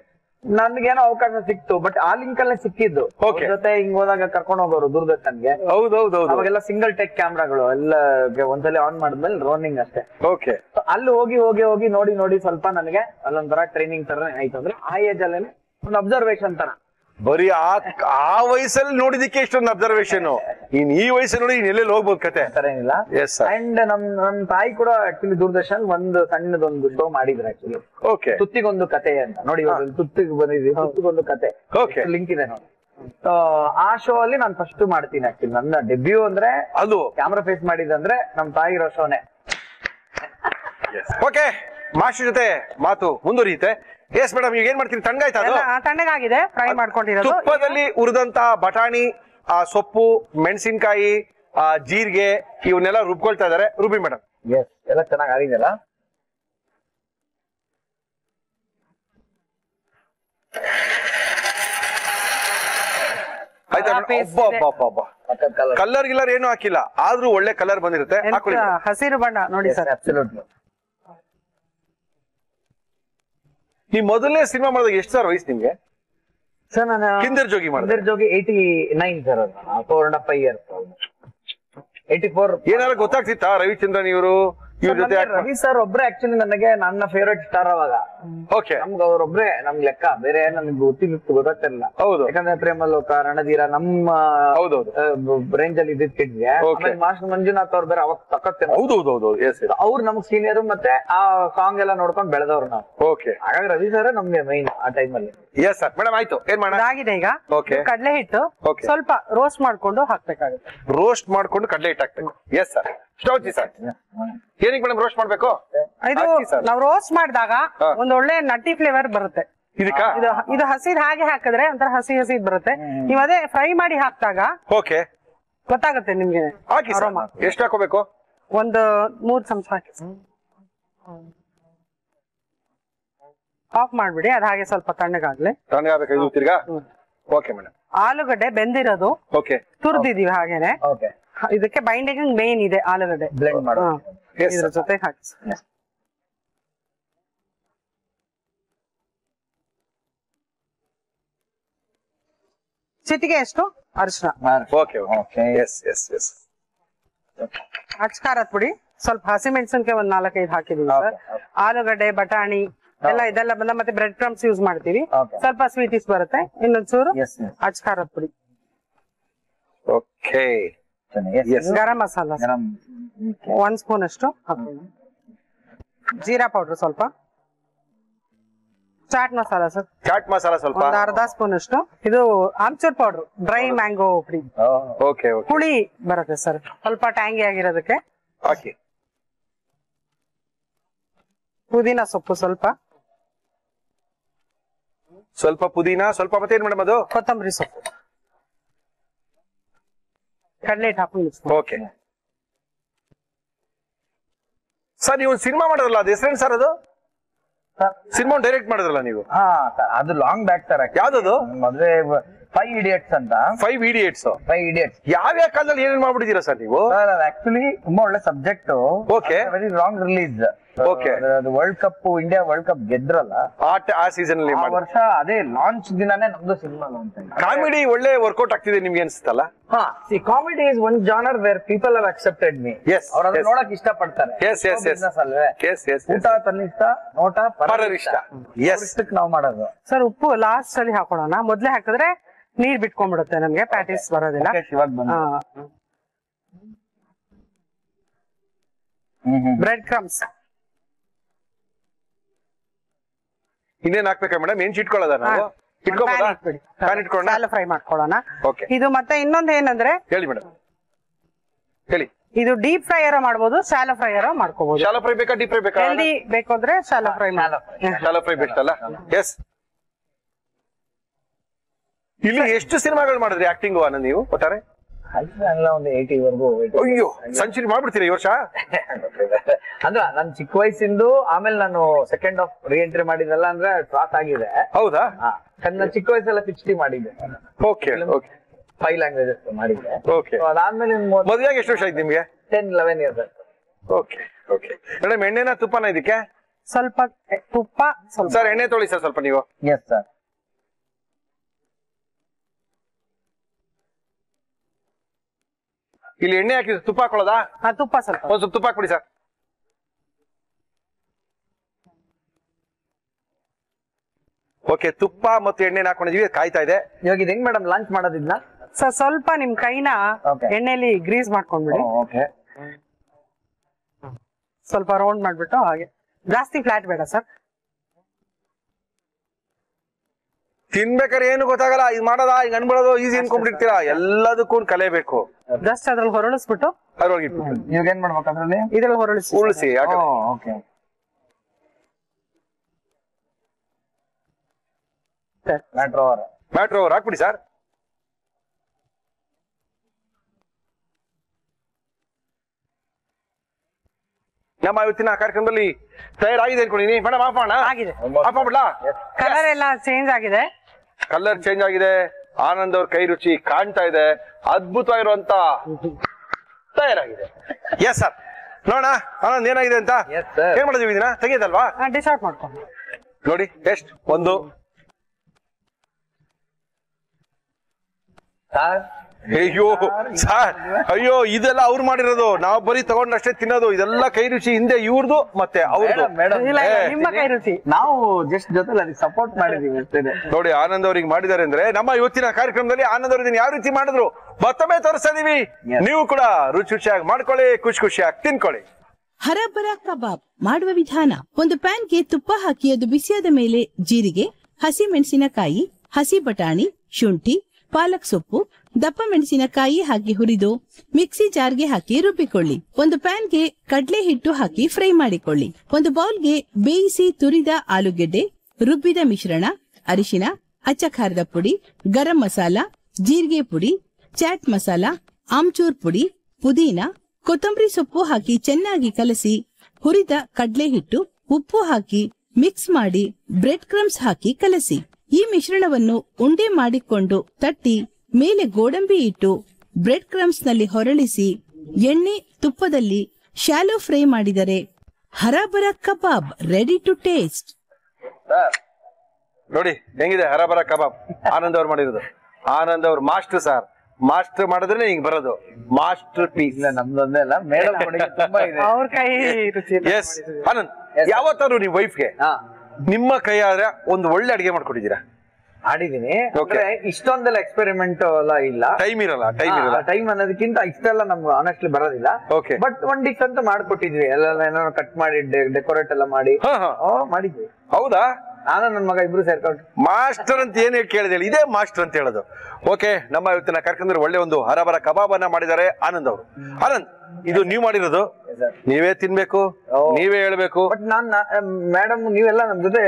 ನನ್ಗೇನೋ ಅವಕಾಶ ಸಿಕ್ತು ಬಟ್ ಆ ಲಿಂಕ್ ಅಲ್ಲೇ ಸಿಕ್ಕಿದ್ದು. Okay. ಅವ್ರ ಜೊತೆ ಹಿಂಗ್ ಹೋದಾಗ ಕರ್ಕೊಂಡು ಹೋಗೋರು ದೂರದರ್ಶನ್ಗೆ. ಹೌದೌದೌದು. ಅವಾಗೆಲ್ಲ ಸಿಂಗಲ್ ಟೆಕ್ ಕ್ಯಾಮ್ರಾಗಳು ಎಲ್ಲ ಒಂದ್ಸಲ ಆನ್ ಮಾಡಿದ್ಮೇಲೆ ರೋನಿಂಗ್ ಅಷ್ಟೇ. ಓಕೆ So ಅಲ್ಲಿ ಹೋಗಿ ಹೋಗಿ ಹೋಗಿ ನೋಡಿ ನೋಡಿ ಸ್ವಲ್ಪ ನನಗೆ ಅಲ್ಲೊಂಥರ ಟ್ರೈನಿಂಗ್ ತರ ಆಯ್ತು ಅಂದ್ರೆ ಆ ಏಜ್ ಅಲ್ಲೇ ಒಂದು ಅಬ್ಸರ್ವೇಷನ್ ತರ. ಬರೀ ಆ ಆ ವಯಸ್ಸಲ್ಲಿ ನೋಡಿದಕ್ಕೆ ಇಷ್ಟೊಂದು ಅಬ್ಸರ್ವೇಶನ್ ಇನ್ ಈ ವಯಸ್ಸಲ್ಲಿ ನೋಡಿ ಇನ್ ಎಲ್ಲೆಲ್ಲಿ ಹೋಗ್ಬೋದು ಕತೆ? ಏನಿಲ್ಲ. ಎಸ್ ಅಂಡ್ ನಮ್ ನಮ್ ತಾಯಿ ಕೂಡ ಆಕ್ಚುಲಿ ದೂರದರ್ಶನ್ ಒಂದು ಸಣ್ಣದೊಂದು ಶೋ ಮಾಡಿದ್ರು ಆಕ್ಚುಲಿ ಓಕೆ ತುತ್ತಿಗೊಂದು ಕತೆ ಅಂತ. ನೋಡಿ ಇವಾಗ ತುತ್ತಿಗೆ ಬಂದಿದ್ವಿ. ತುತ್ತಿಗೊಂದು ಕತೆ. ಓಕೆ ಲಿಂಕ್ ಇದೆ ನೋಡಿ. ಆ ಶೋ ಅಲ್ಲಿ ನಾನು ಫಸ್ಟ್ ಮಾಡ್ತೀನಿ ಆಕ್ಚುಲಿ ನನ್ನ ಡೆಬ್ಯೂ ಅಂದ್ರೆ ಅದು. ಕ್ಯಾಮ್ರಾ ಫೇಸ್ ಮಾಡಿದಂದ್ರೆ ನಮ್ ತಾಯಿ ಇರೋ ಶೋನೆ ಓಕೆ ಮಾಸ್ಟರ್ ಜೊತೆ ಮಾತು ಮುಂದುವರಿಯುತ್ತೆ. ಎಸ್ ಮೇಡಮ್ ಈಗ ಏನ್ ಮಾಡ್ತೀನಿ ತಣ್ಣಗಾಯ್ತಾ ಅದು? ತಣ್ಣಗಾಗಿದೆ. ಫ್ರೈ ಮಾಡ್ಕೊಂಡಿರೋದು. ತುಪ್ಪದಲ್ಲಿ ಉರಿದಂತ ಬಟಾಣಿ ಆ ಸೊಪ್ಪು ಮೆಣಸಿನ್ಕಾಯಿ ಆ ಜೀರಿಗೆ ಇವನ್ನೆಲ್ಲ ರುಬ್ಕೊಳ್ತಾ ಇದಾರೆ ರುಬಿ ಮೇಡಮ್ ಎಸ್ ಎಲ್ಲ ಚೆನ್ನಾಗಿ ಆಗಿದೆಯಲ್ಲ? ಆಯ್ತಾ ಆ paste ಪಕ್ಕದ ಕಲರ್ ಕಲರ್ ಗಿಲ್ಲರ್ ಏನು ಹಾಕಿಲ್ಲ. ಆದ್ರೂ ಒಳ್ಳೆ ಕಲರ್ ಬಂದಿರುತ್ತೆ. ಎಂತ ಹಾಕೊಳ್ಳಿ. madam. ಹಸಿರು ಬಣ್ಣ ನೋಡಿ ಸರ್. ಅಬ್ಸಲ್ಯೂಟ್ಲಿ ಈ ಮೊದಲನೇ ಸಿನಿಮಾ ಮಾಡಿದಾಗ ಎಷ್ಟು ಸರ್ ವಯಸ್ಸು ನಿಮ್ಗೆ ಸರ್ ನಾನು ಕಿಂದರ್ ಜೋಗಿ ಇದರ Jogi eighty nine sir four and five year eighty four ಏನಾದ್ರು ಗೊತ್ತಾಗ್ತಿತ್ತಾ ರವಿಚಂದ್ರನ್ ಇವರು? ಇವ್ರ ಜೊತೆ ರವಿ ಸರ್ ಒಬ್ರೆ ಆಕ್ಚುಲಿ ನನಗೆ ನನ್ನ ಫೇವರೇಟ್ ಸ್ಟಾರ್ ಅವಾಗ. ಓಕೆ ನಮ್ಗೆ ಅವ್ರೊಬ್ರೆ ನಮ್ ಲೆಕ್ಕ. ಬೇರೆ ನಮ್ಗೆ ಗೊತ್ತಿಲ್ಲ ಗೊತ್ತಿಲ್ಲ ಹೌದು. ಯಾಕಂದ್ರೆ ಪ್ರೇಮಲೋಕ ರಣಧೀರ ನಮ್ಮ ಹೌದೌದು. ರೇಂಜ್ ಅಲ್ಲಿ ಇದ್ದಿದ್ ಕಿಡ್ಗೆ ಮಾಸ್ಟರ್ ಮಂಜುನಾಥ್ ಅವ್ರ ಬೇರೆ ಅವಾಗ ಹೌದು ಹೌದೌದು ಎಸ್ ಅವ್ರು ನಮ್ಗ್ ಸೀನಿಯರ್ ಮತ್ತೆ ಆ ಸಾಂಗ್ ಎಲ್ಲ ನೋಡ್ಕೊಂಡು ಬೆಳೆದವ್ರು ನಾವು. ಓಕೆ ಹಾಗಾಗಿ ರವಿ ಸರ್ ನಮ್ಗೆ ಮೈನ್ ಆ ಟೈಮ್ ಅಲ್ಲಿ. ಎಸ್ ಸರ್ ಮೇಡಮ್ ಆಯ್ತು. ಏನ್ ಮಾಡೋಣ? ಅದಾಗಿದೆ ಈಗ. ಓಕೆ ಕಡಲೆ ಹಿಟ್ಟು ಸ್ವಲ್ಪ ರೋಸ್ಟ್ ಮಾಡ್ಕೊಂಡು ಹಾಕ್ಬೇಕಾಗುತ್ತೆ. ರೋಸ್ಟ್ ಮಾಡ್ಕೊಂಡು ಕಡಲೆ ಹಿಟ್ಟು ಹಾಕ್ಬೇಕು. ಎಸ್ ಸರ್ ಸ್ಟೌಜಿ ಸರ್ ಏನಕ್ಕೆ ಮೇಡಮ್ ರೋಸ್ಟ್ ಮಾಡ್ಬೇಕು? ಇದು ನಾವು ರೋಸ್ಟ್ ಮಾಡಿದಾಗ. ಒಂದ್ ಒಳ್ಳೆ ನಟ್ಟಿ ಫ್ಲೇವರ್ ಬರುತ್ತೆ. ಇದಕ್ಕ? ಇದು ಇದು ಹಸಿದ್ ಹಾಗೆ ಹಾಕಿದ್ರೆ ಒಂಥರ ಹಸಿ ಹಸಿದ್ ಬರುತ್ತೆ. ನೀವು ಅದೇ ಫ್ರೈ ಮಾಡಿ ಹಾಕಿದಾಗ ಓಕೆ. ಗೊತ್ತಾಗುತ್ತೆ ನಿಮ್ಗೆ ಹಾಕಿ ಎಷ್ಟು ಹಾಕೋಬೇಕು ಒಂದು ಮೂರ್ ಚಮಚ ಹಾಕಿ. ಆಫ್ ಮಾಡ್ಬಿಡಿ ಅದ್ ಹಾಗೆ ಸ್ವಲ್ಪ ತಣ್ಣಗಾಗ್ಲಿ. ತಣ್ಣಗಾಗಬೇಕು ಇದು ತಿರ್ಗಾ? Okay madam. ಆಲೂಗಡ್ಡೆ ಬೆಂದಿರೋದು. ಓಕೆ. ತುರ್ದಿದೀವಿ ಹಾಗೇನೆ. ಓಕೆ. ಇದಕ್ಕೆ ಬೈಂಡಿಂಗ್ ಮೇನ್ ಇದೆ ಆಲೂಗಡ್ಡೆ. ಬ್ಲೆಂಡ್ ಮಾಡೋ ಹಾ. ಇದ್ರ ಜೊತೆ ಹಾಕಿ. ಚಿಟಿಗೆ ಎಷ್ಟು? ಅರಿಶಿನ. Okay okay yes yes yes ಅಚ್ ಖಾರದ ಪುಡಿ. ಸ್ವಲ್ಪ ಹಸಿಮೆಣಸಿನ್ಕಾಯಿ ಒಂದ್ ನಾಲ್ಕೈದು ಹಾಕಿದೀವಿ ಸರ್ ಆಲೂಗಡ್ಡೆ ಬಟಾಣಿ ಎಲ್ಲ ಇದೆಲ್ಲ ಬಂದ ಮತ್ತೆ ಬ್ರೆಡ್ ಕ್ರಮ್ಸ್ ಯೂಸ್ ಮಾಡ್ತೀವಿ. ಸ್ವಲ್ಪ ಸ್ವೀಟಿಸ್ ಬರುತ್ತೆ. ಇನ್ನೊಂಚೂರು ಚೂರು ಅಚ್ ಖಾರದ ಪುಡಿ. ಓಕೆ. ಗರಂ ಮಸಾಲ. ಒಂದ್ ಸ್ಪೂನ್ ಅಷ್ಟು. ಜೀರಾ ಪೌಡರ್ ಸ್ವಲ್ಪ. ಚಾಟ್ ಮಸಾಲ ಸರ್. ಚಾಟ್ ಮಸಾಲ ಸ್ವಲ್ಪ? ಒಂದು ಅರ್ಧ ಸ್ಪೂನ್ ಅಷ್ಟು. ಇದು ಆಮ್ಚೂರ್ ಪೌಡರ್ ಡ್ರೈ ಮ್ಯಾಂಗೋ ಪುಡಿ. Okay okay. ಹುಳಿ ಬರುತ್ತೆ ಸರ್. ಸ್ವಲ್ಪ ಟ್ಯಾಂಗಿ ಆಗಿರೋದಕ್ಕೆ. ಓಕೆ. ಪುದೀನ ಸೊಪ್ಪು ಸ್ವಲ್ಪ. ಸ್ವಲ್ಪ ಪುದೀನ ಸ್ವಲ್ಪ ಮತ್ತೆ ಏನ್ ಮೇಡಮ್ ಅದು? ಕೊತ್ತಂಬರಿ ಸೊಪ್ಪು. ಕಡಲೆ ಹಿಟ್ಟು ಹಾಕೊಂಡು ಓಕೆ. ಸರ್ ನೀವು ಸಿನಿಮಾ ಮಾಡೋದಲ್ಲ ಅದು ಹೆಸರೇನು ಸರ್ ಅದು? ಸಿನಿಮಾ ಡೈರೆಕ್ಟ್ ಮಾಡಿದ್ರಲ್ಲ ನೀವು? ಹಾ ಅದು ಲಾಂಗ್ ಬ್ಯಾಕ್ ತರ. ಯಾವ್ದದು? ಮದುವೆ ಫೈವ್ ಇಡಿಯಟ್ಸ್ ಅಂತ. ಫೈವ್ ಇಡಿಯಟ್ಸ್ ಫೈವ್ ಇಡಿಯಟ್ಸ್ ಯಾವ ಕಾಲದಲ್ಲಿ ಏನೇನ್ ಮಾಡ್ಬಿಟ್ಟಿದ್ದೀರಾ ಸರ್ ನೀವು? ಸರ್ ಆಕ್ಚುಲಿ ತುಂಬಾ ಒಳ್ಳೆ subject okay very wrong release Okay. ಅದು world cup India world cup ಗೆದ್ರಲ್ಲ? ಆ ಆ ಸೀಸನ್ ಅಲ್ಲಿ ಆ ವರ್ಷ ಅದೇ ಲಾಂಚ್ ದಿನಾನೇ ನಮ್ದು ಸಿನಿಮಾ ಲಾಂಚ್ ಕಾಮಿಡಿ ಒಳ್ಳೆ ವರ್ಕೌಟ್ ಆಗ್ತಿದೆ ನಿಮ್ಗೆ ಅನ್ಸುತ್ತಲ್ಲ? ಹಾ see comedy is one genre where people have accepted me yes ಅವ್ರ ಅದನ್ನ. ನೋಡಕ್ ಇಷ್ಟ ಪಡ್ತಾರೆ ಎಸ್ ಎಸ್ ಎಸ್ ಅಲ್ವೇ? ಎಸ್ ಎಸ್ ಊಟ ತನ್ನಿಷ್ಟ ನೋಟ ಪರರಿಷ್ಟ ಎಸ್ ಇಷ್ಟಕ್ಕೆ ನಾವು ಮಾಡೋದು. ಸರ್ ಉಪ್ಪು ಲಾಸ್ಟ್ ಅಲ್ಲಿ ಹಾಕೋಣ ಮೊದ್ಲೇ ಹಾಕಿದ್ರೆ ನೀರ್ ಬಿಟ್ಕೊಂಡ್ಬಿಡುತ್ತೆ ನಮ್ಗೆ ಪ್ಯಾಟಿಸ್ ಬರೋದಿಲ್ಲ. Okay, ಶಿವಾಗ್ ಬಂದು. ಹ್ಮ್ ಹ್ಮ್ ಬ್ರೆಡ್ ಕ್ರಮ್ಸ್ ಇನ್ನೇನ್ ಹಾಕ್ಬೇಕಾ ಮೇಡಮ್ ಏನ್ ಇಟ್ಕೊಳ್ಳೋದ ನಾವು? ಇಟ್ಕೋಬೋದಾ ಪ್ಯಾನ್ ಸ್ಯಾಲ ಫ್ರೈ ಮಾಡ್ಕೊಳ್ಳೋಣ. ಓಕೆ ಇದು ಮತ್ತೆ ಇನ್ನೊಂದ್ ಏನಂದ್ರೆ ಹೇಳಿ ಮೇಡಮ್ ಹೇಳಿ. ಇದು ಡೀಪ್ ಫ್ರೈಯರ್ ಮಾಡ್ಬೋದು ಸ್ಯಾಲೋ ಫ್ರೈಯರ ಮಾಡ್ಕೋಬಹುದು ಶಾಲೋ ಫ್ರೈ ಬೇಕಾ ಡೀಪ್ ಫ್ರೈ ಬೇಕಾ? ಹೆಲ್ದಿ ಬೇಕು ಅಂದ್ರೆ ಶಾಲೋ ಫ್ರೈ ಶಾಲೋ ಫ್ರೈ ಬೇಕಲ್ಲ ಎಸ್ ಇಲ್ಲಿ ಎಷ್ಟು ಸಿನಿಮಾಗಳು ಮಾಡಿದ್ರಿ ಆಕ್ಟಿಂಗ್ ಅನ್ನ ನೀವು ಒಟ್ಟಾರೆ? ಎಲ್ಲ ಒಂದು ಏಯ್ಟಿ ವರ್ಗು ಅಯ್ಯೋ ಸೆಂಚುರಿ ಮಾಡ್ಬಿಡ್ತೀರಾ ಈ ವರ್ಷ? *laughs* ಅಂದ್ರ ನನ್ ಚಿಕ್ಕ ವಯಸ್ಸಿಂದು ಆಮೇಲೆ ನಾನು ಸೆಕೆಂಡ್ ಆಫ್ ರೀ ಎಂಟ್ರಿ ಮಾಡಿದ್ರಲ್ಲ ಅಂದ್ರೆ ಕ್ರಾಸ್ ಆಗಿದೆ. ಹೌದಾ? ಹಾ ನನ್ನ ಚಿಕ್ಕ ವಯಸ್ಸೆಲ್ಲ ಸಿಕ್ಸ್ಟಿ ಮಾಡಿದ್ದೆ. ಓಕೆ ಓಕೆ ಫೈವ್ ಲ್ಯಾಂಗ್ವೇಜಸ್ ಮಾಡಿದ್ದೆ. ಓಕೆ So ಅದಾದ್ಮೇಲೆ ಮದುವೆಗೆ ಎಷ್ಟು ವರ್ಷ ಆಯ್ತು ನಿಮಗೆ? Ten eleven years okay okay madam ಎಣ್ಣೆನ ತುಪ್ಪನ ಇದಕ್ಕೆ? ಸ್ವಲ್ಪ ತುಪ್ಪ ಸ್ವಲ್ಪ ಸರ್ ಎಣ್ಣೆ ತೊಳಿ ಸರ್ ಸ್ವಲ್ಪ ನೀವು. ಎಸ್ ಸರ್ ಇಲ್ಲಿ ಎಣ್ಣೆ ಹಾಕಿದ್ರೆ ತುಪ್ಪ ಹಾಕೊಳ್ಳೋದಾ? ಹಾ, ತುಪ್ಪ ಸ್ವಲ್ಪ. ಒಂದ್ ಸ್ವಲ್ಪ ತುಪ್ಪ ಹಾಕ್ಬಿಡಿ ಸರ್. ಓಕೆ ತುಪ್ಪ ಮತ್ತು ಎಣ್ಣೆ ಹಾಕೊಂಡಿದೀವಿ ಕಾಯ್ತಾ ಇದೆ. ಇವಾಗ ಇದು ಹೆಂಗ್ ಮೇಡಮ್ ಲಾಂಚ್ ಮಾಡೋದಿಲ್ಲ ಸರ್ ಸ್ವಲ್ಪ ನಿಮ್ ಕೈನ Okay. ಎಣ್ಣೆಲಿ ಗ್ರೀಸ್ ಮಾಡ್ಕೊಂಡ್ಬಿಡಿ. ಓಕೆ ಸ್ವಲ್ಪ ರೌಂಡ್ ಮಾಡ್ಬಿಟ್ಟು ಹಾಗೆ. ಜಾಸ್ತಿ ಫ್ಲಾಟ್ ಬೇಡ ಸರ್ ತಿನ್ಬೇಕಾದ್ರೆ ಏನು ಗೊತ್ತಾಗಲ್ಲ ಇದು ಮಾಡೋದಾ ಹಿಂಗ್ ಅನ್ಬಿಡೋದು ಈಸಿ ಅನ್ಕೊಂಡ್ಬಿಟ್ಟಿರ್ತೀರಾ ಎಲ್ಲದಕ್ಕೂ ಕಲೇಬೇಕು. ಜಸ್ಟ್ ಅದ್ರಲ್ಲಿ ಹೊರಳಿಸ್ಬಿಟ್ಟು? ಅದ್ರೊಳಗೆ ಇವಾಗ ಏನ್ ಮಾಡ್ಬೇಕು ಅದ್ರಲ್ಲಿ? ಇದ್ರಲ್ಲಿ ಹೊರಳಿಸಿ. ಉಳಿಸಿ ಓಕೆ. ಮ್ಯಾಟ್ರೋ ಮ್ಯಾಟ್ರ್ ಓವರ್ ಹಾಕ್ಬಿಡಿ ಸರ್. ನಮ್ಮ ಇವತ್ತಿನ ಕಾರ್ಯಕ್ರಮದಲ್ಲಿ ತಯಾರಾಗಿದೆ ಅನ್ಕೊಂಡಿನಿ. ಮೇಡಮ್ ಆಫ್ ಮಾಡೋಣ? ಆಗಿದೆ. ಆಫ್ ಮಾಡ್ಬಿಡ್ಲಾ? ಕಲರ್ ಎಲ್ಲ ಚೇಂಜ್ ಆಗಿದೆ. ಕಲರ್ ಚೇಂಜ್ ಆಗಿದೆ. ಆನಂದ್ ಅವ್ರ ಕೈ ರುಚಿ ಕಾಣ್ತಾ ಇದೆ. ಅದ್ಭುತವಾಗಿರುವಂತ ತಯಾರಾಗಿದೆ. ಎಸ್ ಸರ್ ನೋಡೋಣ ಆನಂದ್ ಏನಾಗಿದೆ ಅಂತ. ಏನ್ ಮಾಡಿದ್ವಿ ಇದನ್ನ ತೆಗೆದಲ್ವಾ ಡಿಸೈಡ್ ಮಾಡ್ಕೊಂಡು. ನೋಡಿ ಟೆಸ್ಟ್ ಒಂದು. ಸರ್ ಅಯ್ಯೋ ಸಾರ್ ಅಯ್ಯೋ ಇದೆಲ್ಲ ಅವ್ರು ಮಾಡಿರೋದು. ನಾವ್ ಬರೀ ತಗೊಂಡಷ್ಟೇ ತಿನ್ನೋದು. ಇದೆಲ್ಲ ಕೈ ರುಚಿ ಹಿಂದೆ ಇವ್ರದು ಮತ್ತೆ ಅವ್ರದ್ದು ನಿಮ್ಮ ಕೈ ರುಚಿ. ನಾವು ಜಸ್ಟ್ ಜೊತೆ ಅದಕ್ಕೆ ಸಪೋರ್ಟ್ ಮಾಡಿದೀವಿ ನೋಡಿ ಆನಂದ್ ಅವ್ರಿಗೆ ಮಾಡಿದ್ದಾರೆ ಅಂದ್ರೆ ನಮ್ಮ ಇವತ್ತಿನ ಕಾರ್ಯಕ್ರಮದಲ್ಲಿ ಆನಂದ್ ಅವ್ರಿಗೆ ಯಾವ ರೀತಿ ಮಾಡಿದ್ರು? ಮತ್ತೊಮ್ಮೆ ತೋರಿಸ್ತಾ ಇದೀವಿ. ನೀವು ಕೂಡ ರುಚಿ ರುಚಿಯಾಗಿ ಮಾಡ್ಕೊಳ್ಳಿ ಖುಷಿ ಖುಷಿಯಾಗಿ ತಿನ್ಕೊಳ್ಳಿ. ಹರಬರ ಕಬಾಬ್ ಮಾಡುವ ವಿಧಾನ. ಒಂದು ಪ್ಯಾನ್ಗೆ ತುಪ್ಪ ಹಾಕಿ ಅದು ಬಿಸಿಯಾದ ಮೇಲೆ ಜೀರಿಗೆ ಹಸಿ ಮೆಣಸಿನಕಾಯಿ ಹಸಿ ಬಟಾಣಿ ಶುಂಠಿ ಪಾಲಕ್ ಸೊಪ್ಪು ದಪ್ಪ ಮೆಣಸಿನಕಾಯಿ ಹಾಕಿ ಹುರಿದು, ಮಿಕ್ಸಿ ಜಾರ್ಗೆ ಹಾಕಿ ರುಬ್ಬಿಕೊಳ್ಳಿ. ಒಂದು ಪ್ಯಾನ್ಗೆ ಕಡ್ಲೆ ಹಿಟ್ಟು ಹಾಕಿ ಫ್ರೈ ಮಾಡಿಕೊಳ್ಳಿ. ಒಂದು ಬೌಲ್ಗೆ ಬೇಯಿಸಿ ತುರಿದ ಆಲೂಗೆಡ್ಡೆ, ರುಬ್ಬಿದ ಮಿಶ್ರಣ, ಅರಿಶಿನ ಅಚ್ಚ ಖಾರದ ಪುಡಿ, ಗರಂ ಮಸಾಲ, ಜೀರಿಗೆ ಪುಡಿ, ಚಾಟ್ ಮಸಾಲ, ಆಮ್ಚೂರ್ ಪುಡಿ, ಪುದೀನ, ಕೊತ್ತಂಬರಿ ಸೊಪ್ಪು ಹಾಕಿ ಚೆನ್ನಾಗಿ ಕಲಸಿ, ಹುರಿದ ಕಡ್ಲೆ ಹಿಟ್ಟು, ಉಪ್ಪು ಹಾಕಿ ಮಿಕ್ಸ್ ಮಾಡಿ ಬ್ರೆಡ್ ಕ್ರಮ್ಸ್ ಹಾಕಿ ಕಲಸಿ. ಈ ಮಿಶ್ರಣವನ್ನು ಉಂಡೆ ಮಾಡಿಕೊಂಡು ತಟ್ಟಿ ಮೇಲೆ ಗೋಡಂಬಿ ಇಟ್ಟು ಬ್ರೆಡ್ ಕ್ರಮ್ಸ್ನಲ್ಲಿ ಹೊರಳಿಸಿ ಎಣ್ಣೆ ತುಪ್ಪದಲ್ಲಿ ಶಾಲೋ ಫ್ರೈ ಮಾಡಿದರೆ hara bara kabab ready to taste ನೋಡಿ ಹೆಂಗಿದೆ ಹರಾಬರ ಕಬಾಬ್? ಆನಂದ್ ಅವ್ರು ಮಾಡಿರೋದು. ಆನಂದ್ ಅವ್ರು ಮಾಸ್ಟರ್ ಸರ್ ಮಾಸ್ಟರ್ ಮಾಡಿದ್ರೆ ಹಿಂಗ್ ಬರೋದು. ಮಾಸ್ಟರ್ ಪೀಸ್ ನಮ್ದೊಂದೇ ಅಲ್ಲ. ಮೇಡಮ್ *laughs* ತುಂಬಾ ಇದೆ. ಅವ್ರ ಕೈ ರುಚಿ ಎಸ್ ಆನಂದ್ ಯಾವತ್ತಾದ್ರು ನಿಮ್ ವೈಫ್ಗೆ ಹಾ. ನಿಮ್ಮ ಕೈಯಾದ್ರೆ ಒಂದು ಒಳ್ಳೆ ಅಡಿಗೆ ಮಾಡ್ಕೊಟ್ಟಿದ್ದೀರಾ? ಆಡಿದೀನಿ ಇಷ್ಟೊಂದೆಲ್ಲ ಎಕ್ಸ್ಪೆರಿಮೆಂಟ್ ಎಲ್ಲ ಇಲ್ಲ. ಟೈಮ್ ಇರಲ್ಲ ಟೈಮ್ ಇರಲ್ಲ. ಟೈಮ್ ಅನ್ನೋದಕ್ಕಿಂತ ಇಷ್ಟೆಲ್ಲ ನಮ್ಗೆ ಆನೆಸ್ಟ್ಲಿ ಬರೋದಿಲ್ಲ. ಓಕೆ ಬಟ್ ಒನ್ ಡಿಶ್ ಅಂತ ಮಾಡ್ಕೊಟ್ಟಿದ್ವಿ. ಎಲ್ಲ ಏನೋ ಕಟ್ ಮಾಡಿ ಡೆಕೋರೇಟ್ ಎಲ್ಲ ಮಾಡಿ. ಮಾಡಿದ್ವಿ. ಹೌದಾ? ನಾನು ನನ್ನ ಮಗ ಇಬ್ರು ಸೇರ್ಕೊಂಡು. ಮಾಸ್ಟರ್ ಅಂತ ಏನು ಹೇಳಿ ಕೇಳಿದೆ ಇದೇ ಮಾಸ್ಟರ್ ಅಂತ ಹೇಳೋದು. ಓಕೆ ನಮ್ಮ ಇವತ್ತಿನ ಕಾರ್ಯಕ್ರಮದಲ್ಲಿ ಒಳ್ಳೆ ಒಂದು ಹರಬರ ಕಬಾಬ್ ಅನ್ನ ಮಾಡಿದ್ದಾರೆ ಆನಂದ್ ಅವರು. ಆನಂದ್ ಇದು ನೀವು ಮಾಡಿರೋದು? ನೀವೇ ತಿನ್ಬೇಕು ನೀವೇ ಹೇಳ್ಬೇಕು. ಬಟ್ ನಾನ್ ಮೇಡಮ್ ನೀವೆಲ್ಲ ನಮ್ ಜೊತೆ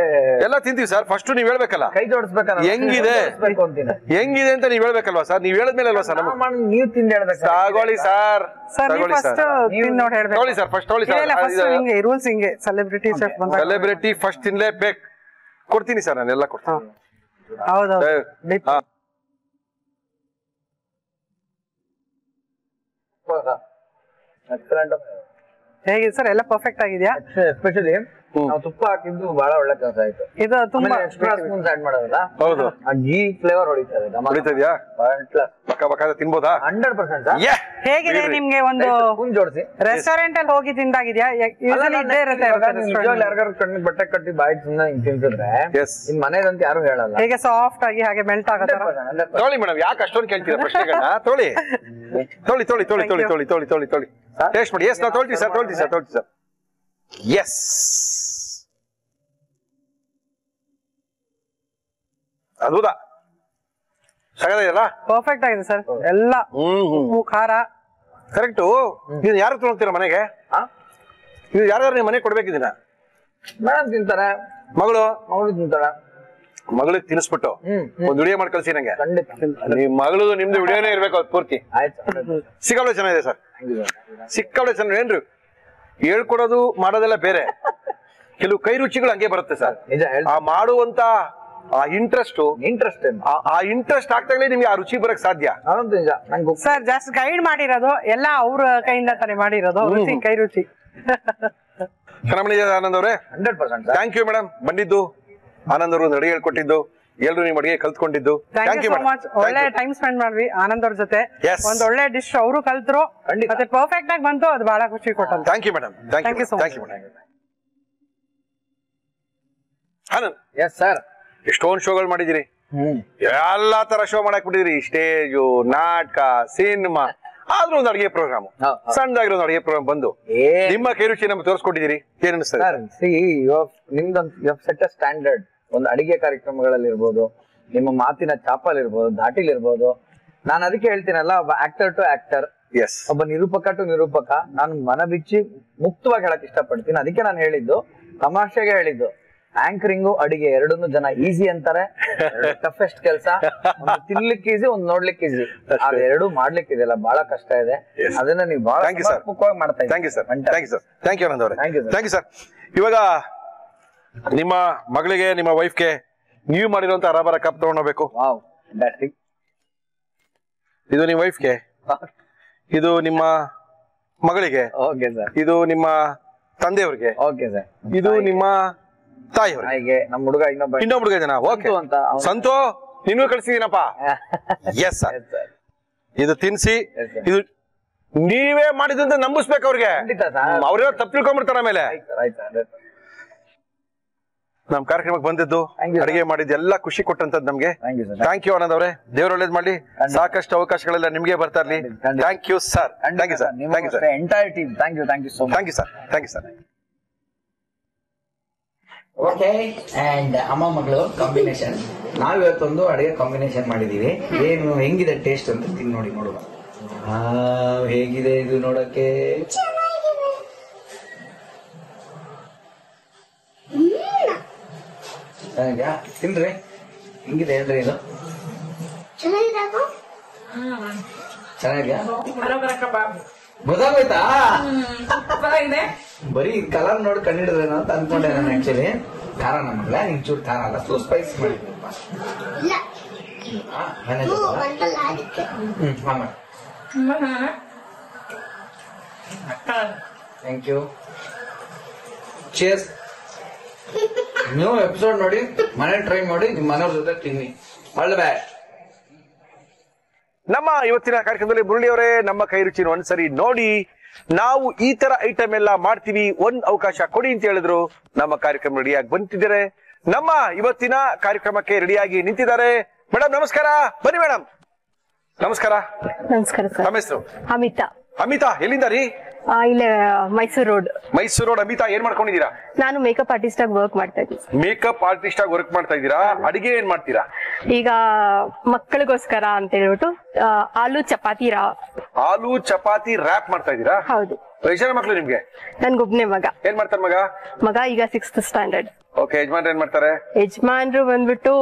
ಎಲ್ಲ ತಿಂತೀವಿ ಸರ್ ಫಸ್ಟ್ ನೀವ್ ಹೇಳ್ಬೇಕಲ್ಲ. ಕೈ ಜೋಡಿಸ್ಬೇಕಲ್ಲ ಹೆಂಗಿದೆ? ಹೆಂಗಿದೆ ಅಂತ ನೀವ್ ಹೇಳ್ಬೇಕಲ್ವಾ ಸರ್ ನೀವ್ ಹೇಳಿದ್ಮೇಲೆ ಅಲ್ವಾ ಸರ್ ನಾವ್ ತಿಂದ ಹೇಳ್ಬೇಕು ತಗೊಳ್ಳಿ ಸರ್ ಸರ್ ತಗೊಳ್ಳಿ ಸರ್ ತಗೊಳ್ಳಿ ಫಸ್ಟ್ ತಗೊಳ್ಳಿ ಇಲ್ಲ ಫಸ್ಟ್ ಸರ್ ರೂಲ್ಸ್ ಹಿಂಗೆ ಸೆಲೆಬ್ರಿಟಿ ಸೆಲೆಬ್ರಿಟಿ ಫಸ್ಟ್ ತಿನ್ಲೇಬೇಕು. ಕೊಡ್ತೀನಿ ಸರ್ ನಾನೆಲ್ಲ ಕೊಡ್ತೀನಿ. ಹೌದೌದು. ಹಾ. ಹೇಗಿದೆ ಸರ್ ಎಲ್ಲ ಪರ್ಫೆಕ್ಟ್ ಆಗಿದ್ಯಾ? ಎಸ್ಪೆಷಲಿ ನಾವು ತುಪ್ಪ ಹಾಕಿದ್ದು ಬಹಳ ಒಳ್ಳೆ ಕೆಲಸ ಆಯ್ತು. ಇದು ತುಂಬಾ ಎಕ್ಸ್ಟ್ರಾ ಸ್ಪೂನ್ಸ್ ಆಡ್ ಮಾಡೋದಲ್ಲ? ಹೌದು. ಆ ಗೀ ಫ್ಲೇವರ್ ಹೊಡಿತಾರೆ ಹೊಡಿತದ್ಯಾ ಪಕ್ಕ ತಿನ್ಬೋದಾ? Hundred percent. ಹೇಗಿದೆ ನಿಮ್ಗೆ ಒಂದು ಸ್ಪೂನ್ ಜೋಡಿಸಿ. ರೆಸ್ಟೋರೆಂಟ್ ಅಲ್ಲಿ ಹೋಗಿ ತಿಂದಾಗಿದ್ಯಾ? ಇದ್ದೇ ಇರುತ್ತೆ. ಯಾರಿಗಾರು ಕಣ್ಣಿಗೆ ಬಟ್ಟೆ ಕಟ್ಟಿ ಬಾಯಿ ಸುಮ್ಮನೆ ಹಿಂಗ್ ತಿಂತಿದ್ರೆ. ನಿಮ್ ಮನೇದಂತ ಯಾರು ಹೇಳಲ್ಲ. ಹೇಗೆ ಸಾಫ್ಟ್ ಆಗಿ ಹಾಗೆ ಮೆಲ್ಟ್ ಆಗತ್ತೆ 100%, 100%. ತೊಳಿ ಮೇಡಮ್ ಯಾಕೆ ಅಷ್ಟೊಂದು ಕೇಳ್ತೀರಾ ಪ್ರಶ್ನೆಗಳನ್ನ ತೊಳಿ. ತೊಳಿ ತೊಳಿ ತೊಳಿ ತೊಳಿ ತೊಳಿ ತೊಳಿ ತೊಳಿ ತೊಳಿ ಟೇಸ್ಟ್ ಮಾಡಿ. ಎಸ್ ನಾವು ತೊಳ್ತೀವಿ ಸರ್ ತೊಳ್ತೀವಿ ಸರ್ ತೊಳ್ತೀವಿ ಸರ್ ಎಸ್ ಅದ್ಭುತ. ಸಗದಿಲ್ಲ ಪರ್ಫೆಕ್ಟ್ ಆಗಿದೆ ಸರ್. ಎಲ್ಲ ಹ್ಮ್ ಹ್ಮ್. ಉಪ್ಪು ಖಾರ. ಕರೆಕ್ಟು ಇದು ಯಾರು ತಗೊಳ್ತೀರಾ ಮನೆಗೆ? ಹಾ? ಇದು ಯಾರ್ಯಾರು ನಿಮ್ಮ ಮನೆಗೆ ಕೊಡ್ಬೇಕಿದ್ದೀನ ಮೇಡಮ್ ತಿಂತಾರೆ. ಮಗಳು? ಮಗಳು ತಿಂತಾಳೆ ಮಗಳಿಗೆ ತಿನ್ಸ್ಬಿಟ್ಟು. ಒಂದು ವಿಡಿಯೋ ಮಾಡಿ ಕಳ್ಸಿ ನಂಗೆ. ಖಂಡಿತ. ನಿಮ್ ಮಗಳದು ನಿಮ್ದು ವಿಡಿಯೋನೇ ಇರ್ಬೇಕು ಅದು ಪೂರ್ತಿ. ಆಯ್ತು ಸಿಕ್ಕಾಬಳೆ ಚೆನ್ನಾಗಿದೆ ಸರ್. ಸಿಕ್ಕಾಬಳೆ ಚೆನ್ನಾಗಿ ಏನ್ರಿ? ಹೇಳ್ಕೊಡೋದು ಮಾಡೋದೆಲ್ಲ ಬೇರೆ. *laughs* ಕೆಲವು ಕೈ ರುಚಿಗಳು ಹಂಗೆ ಬರುತ್ತೆ ಸರ್. ನಿಜ ಆ ಮಾಡುವಂತ ಆ ಇಂಟ್ರೆಸ್ಟ್ ಇಂಟ್ರೆಸ್ಟ್ ಆ ಇಂಟ್ರೆಸ್ಟ್ ಆಗ್ತಾಗಲೇ ನಿಮ್ಗೆ ಆ ರುಚಿ ಬರಕ್ ಸಾಧ್ಯ? ಅದಂತೂ ನಿಜ ನಂಗೆ ಸರ್ ಜಾಸ್ತಿ ಗೈಡ್ ಮಾಡಿರೋದು ಎಲ್ಲ ಅವ್ರ ಕೈಯಿಂದ ತಾನೇ ಮಾಡಿರೋದು ರುಚಿ ಕೈ ರುಚಿ. ಚೆನ್ನಾಗಿ ಆನಂದ್ ಅವರೇ. Hundred percent thank you madam ಬಂದಿದ್ದು ಆನಂದ್ ಅವರು ಅಡಿಗೆ ಹೇಳ್ಕೊಟ್ಟಿದ್ದು ಎಲ್ರು ನಿಮ್ ಅಡಿಗೆ ಕಲ್ತ್ಕೊಂಡಿದ್ದು. ಥ್ಯಾಂಕ್ ಯು ಸೋ ಮಚ್ ಒಳ್ಳೆ ಟೈಮ್ ಸ್ಪೆಂಡ್ ಮಾಡ್ವಿ ಆನಂದ್ ಅವ್ರ ಜೊತೆ. ಒಂದ್ ಒಳ್ಳೆ ಡಿಶ್ ಅವರು ಕಲ್ತ್ರು. ಮತ್ತೆ ಪರ್ಫೆಕ್ಟ್ ಆಗಿ ಬಂತು ಅದು ಬಹಳ ಖುಷಿ ಕೊಟ್ಟಂತ. Thank you madam thank you thank you. Madam Anand. Yes sir ಎಷ್ಟೊಂದು ಶೋಗಳು ಮಾಡಿದಿರಿ. ಹ್ಮ್. ಎಲ್ಲಾ ತರ ಶೋ ಮಾಡಕ್ ಬಿಟ್ಟಿದ್ರಿ. ಸ್ಟೇಜು ನಾಟಕ ಸಿನಿಮಾ. ಆದ್ರೂ ಒಂದು ಅಡಿಗೆ ಪ್ರೋಗ್ರಾಮ್. ಸಣ್ಣದಾಗಿರೋ ಒಂದು ಅಡಿಗೆ ಪ್ರೋಗ್ರಾಮ್ ಬಂದು. ನಿಮ್ಮ ಕೈರುಚಿ ನಮ್ಗೆ ತೋರಿಸ್ಕೊಟ್ಟಿದ್ದೀರಿ ನಿಮ್ದೊಂದು ಸೆಟ್ ಅ ಸ್ಟ್ಯಾಂಡರ್ಡ್ ಒಂದು ಅಡಿಗೆ ಕಾರ್ಯಕ್ರಮಗಳಲ್ಲಿ ಇರ್ಬೋದು ನಿಮ್ಮ ಮಾತಿನ ಚಾಪಲ್ ಇರ್ಬೋದು ದಾಟಿಲ್ ಇರ್ಬೋದು. ನಾನು ಅದಕ್ಕೆ ಹೇಳ್ತೀನಲ್ಲ ಒಬ್ಬ ಆಕ್ಟರ್ ಟು ಆಕ್ಟರ್ ಎಸ್ ಒಬ್ಬ ನಿರೂಪಕ ಟು ನಿರೂಪಕ. ನಾನು ಮನ ಬಿಚ್ಚಿ ಮುಕ್ತವಾಗಿ ಹೇಳಕ್ ಇಷ್ಟಪಡ್ತೀನಿ. ಅದಕ್ಕೆ ನಾನು ಹೇಳಿದ್ದು ತಮಾಷೆಗೆ ಹೇಳಿದ್ದು. ಆಂಕರಿಂಗು ಅಡಿಗೆ ಎರಡನ್ನೂ ಜನ ಈಸಿ ಅಂತಾರೆ. ಟಫೆಸ್ಟ್ ಕೆಲಸ. ತಿನ್ಲಿಕ್ಕೆ ಈಸಿ ಒಂದ್ ನೋಡ್ಲಿಕ್ಕೆ ಈಸಿ. ಎರಡು ಮಾಡ್ಲಿಕ್ಕೆ ಇದೆಲ್ಲ ಬಹಳ ಕಷ್ಟ ಇದೆ. ಅದನ್ನ ನೀವು ಬಹಳ ಸಮರ್ಪಕವಾಗಿ ಮಾಡ್ತಾ ಇದ್ದೀವಿ ಸರ್ ಇವಾಗ ನಿಮ್ಮ ಮಗಳಿಗೆ ನಿಮ್ಮ ವೈಫ್ಗೆ ನೀವು ಮಾಡಿರುವಂತ ಅರಬರ ಕಪ್ ತಗೊಂಡೋಗ್ಬೇಕು. ಇದು ನಿಮ್ಮ ವೈಫ್ಗೆ ಇದು ನಿಮ್ಮ ಮಗಳಿಗೆ. ಓಕೆ ಸರ್ ಇದು ನಿಮ್ಮ ತಂದೆಯವ್ರಿಗೆ. ಓಕೆ ಸರ್ ಇದು ನಿಮ್ಮ ತಾಯಿಯವ್ರಿಗೆ ಹಾಗೆ ನಮ್ಮ ಹುಡುಗ ಇನ್ನೊಬ್ಬ ಇನ್ನೊಬ್ಬ ಹುಡುಗ ಜನ ಓಕೆ. ಸಂತು ಅಂತ ಅವ್ನು- ಸಂತು ನಿನ್ನೂ ಕಳ್ಸಿದೀನಪ್ಪ. *laughs* S sir Yes, sir. ಇದು ತಿನ್ಸಿ Yes, sir. ಇದು ನೀವೇ ಮಾಡಿದಂತ ನಂಬಿಸ್ಬೇಕು ಅವ್ರಿಗೆ. ಖಂಡಿತ sir. ಅವ್ರೆಲ್ಲ ತಪ್ಪು ತಿಳ್ಕೊಂಡ್ಬಿಡ್ತಾರ ಆಮೇಲೆ ಆಯ್ತು sir, ಆಯ್ತು sir. ನಮ್ ಕಾರ್ಯಕ್ರಮಕ್ಕೆ ಬಂದಿದ್ದು Thank you, sir. ಅಡಿಗೆ ಮಾಡಿದ್ದು ಎಲ್ಲ ಖುಷಿ ಕೊಟ್ಟಂತದ್ ನಮ್ಗೆ. Thank you, sir. Thank you Anand ಅವರೇ. ದೇವ್ರ ಒಳ್ಳೇದ್ ಮಾಡಿ ಸಾಕಷ್ಟು ಅವಕಾಶಗಳೆಲ್ಲ ನಿಮ್ಗೆ ಬರ್ತಾ ಇರ್ಲಿ. ಖಂಡಿತ. Thank you sir thank you sir thank you sir entire team thank you thank you so much thank you sir thank you sir okay and ಅಮ್ಮ ಮಗಳು ಕಾಂಬಿನೇಷನ್ ನಾವ್ ಇವತ್ತೊಂದು ಅಡಿಗೆ ಕಾಂಬಿನೇಷನ್ ಮಾಡಿದೀವಿ ಏನು ಹೆಂಗಿದೆ ಟೇಸ್ಟ್ ಅಂತ ತಿಂದು ನೋಡಿ ನೋಡುವ. ಆ, ಹೇಗಿದೆ ಇದು ನೋಡಕ್ಕೆ? ತಿನ್ರಿ. ಹೆಂಗಿದೆ ಹೇಳ್ರಿ ಇದು? ಚೆನ್ನಾಗಿದ್ಯಾ? ಗೊತ್ತಾಗೋಯ್ತಾ ಬರೀ ಕಲರ್ ನೋಡಿ ಕಂಡಿಡಿದ್ರೇನೋ ಅಂತ ಅನ್ಕೊಂಡೆ ನಾನು ಆಕ್ಚುಲಿ ಖಾರ ನಮ್ಮಲ್ಲ ನಿಂಗೆ ಚೂರು ಖಾರ ಅಲ್ಲ ಸೊ ಸ್ಪೈಸ್ ಮಾಡಿ. ಥ್ಯಾಂಕ್ ಯು ಚೇರ್ಸ್ ನೀವು ಎಪಿಸೋಡ್ ನೋಡಿ ಮನೆ ಟ್ರೈ ಮಾಡಿ ನಿಮ್ಮ ಮನೆಯವ್ರ ಜೊತೆ ತಿನ್ನಿ. ಒಳ್ಳೆ ಬ್ಯಾಡ್ ನಮ್ಮ ಇವತ್ತಿನ ಕಾರ್ಯಕ್ರಮದಲ್ಲಿ ಮುರಳಿ ಅವರೇ ನಮ್ಮ ಕೈ ರುಚಿನ ಒಂದ್ಸರಿ ನೋಡಿ ನಾವು ಈ ತರ ಐಟಮ್ ಎಲ್ಲ ಮಾಡ್ತೀವಿ ಒಂದ್ ಅವಕಾಶ ಕೊಡಿ ಅಂತ ಹೇಳಿದ್ರು ನಮ್ಮ ಕಾರ್ಯಕ್ರಮ ರೆಡಿಯಾಗಿ ಬಂತಿದ್ದಾರೆ ನಮ್ಮ ಇವತ್ತಿನ ಕಾರ್ಯಕ್ರಮಕ್ಕೆ ರೆಡಿಯಾಗಿ ನಿಂತಿದ್ದಾರೆ. ಮೇಡಮ್ ನಮಸ್ಕಾರ. ಬನ್ನಿ ಮೇಡಮ್ ನಮಸ್ಕಾರ. ನಮಸ್ಕಾರ ಹೆಸರು? ಅಮಿತಾ. ಅಮಿತಾ ಎಲ್ಲಿಂದ ರೀ? ಇಲ್ಲೇ ಮೈಸೂರು ರೋಡ್. ಮೈಸೂರು ರೋಡ್ ಅಮಿತಾ ಏನ್ ಮಾಡ್ಕೊಂಡಿದ್ದೀರಾ? ನಾನು ಮೇಕಪ್ ಆರ್ಟಿಸ್ಟ್ ಆಗಿ ವರ್ಕ್ ಮಾಡ್ತಾ ಇದ್ದೀನಿ. ಮೇಕಪ್ ಆರ್ಟಿಸ್ಟ್ ಆಗಿ ವರ್ಕ್ ಮಾಡ್ತಾ ಇದ್ದೀರಾ? ಅಡಿಗೆ ಏನ್ ಮಾಡ್ತೀರಾ? ಈಗ ಮಕ್ಕಳಿಗೋಸ್ಕರ ಅಂತ ಹೇಳ್ಬಿಟ್ಟು ಆ, ಆಲೂ ಚಪಾತಿ ರಾ ಆಲೂ ಚಪಾತಿ ರ್ಯಾಪ್ ಮಾಡ್ತಾ ಇದ್ದೀರಾ? ಹೌದು. ಎಷ್ಟು ಜನ ಮಕ್ಳು ನಿಮ್ಗೆ? ನನ್ಗೊಬ್ನೇ ಮಗ. ಏನ್ ಮಾಡ್ತಾರ ಮಗ? ಮಗ ಈಗ ಸಿಕ್ಸ್ತ್ ಸ್ಟ್ಯಾಂಡರ್ಡ್ ಓಕೆ ಯಜಮಾನ್ರು ಏನ್ ಮಾಡ್ತಾರೆ? ಯಜಮಾನ್ರು ಬಂದ್ಬಿಟ್ಟು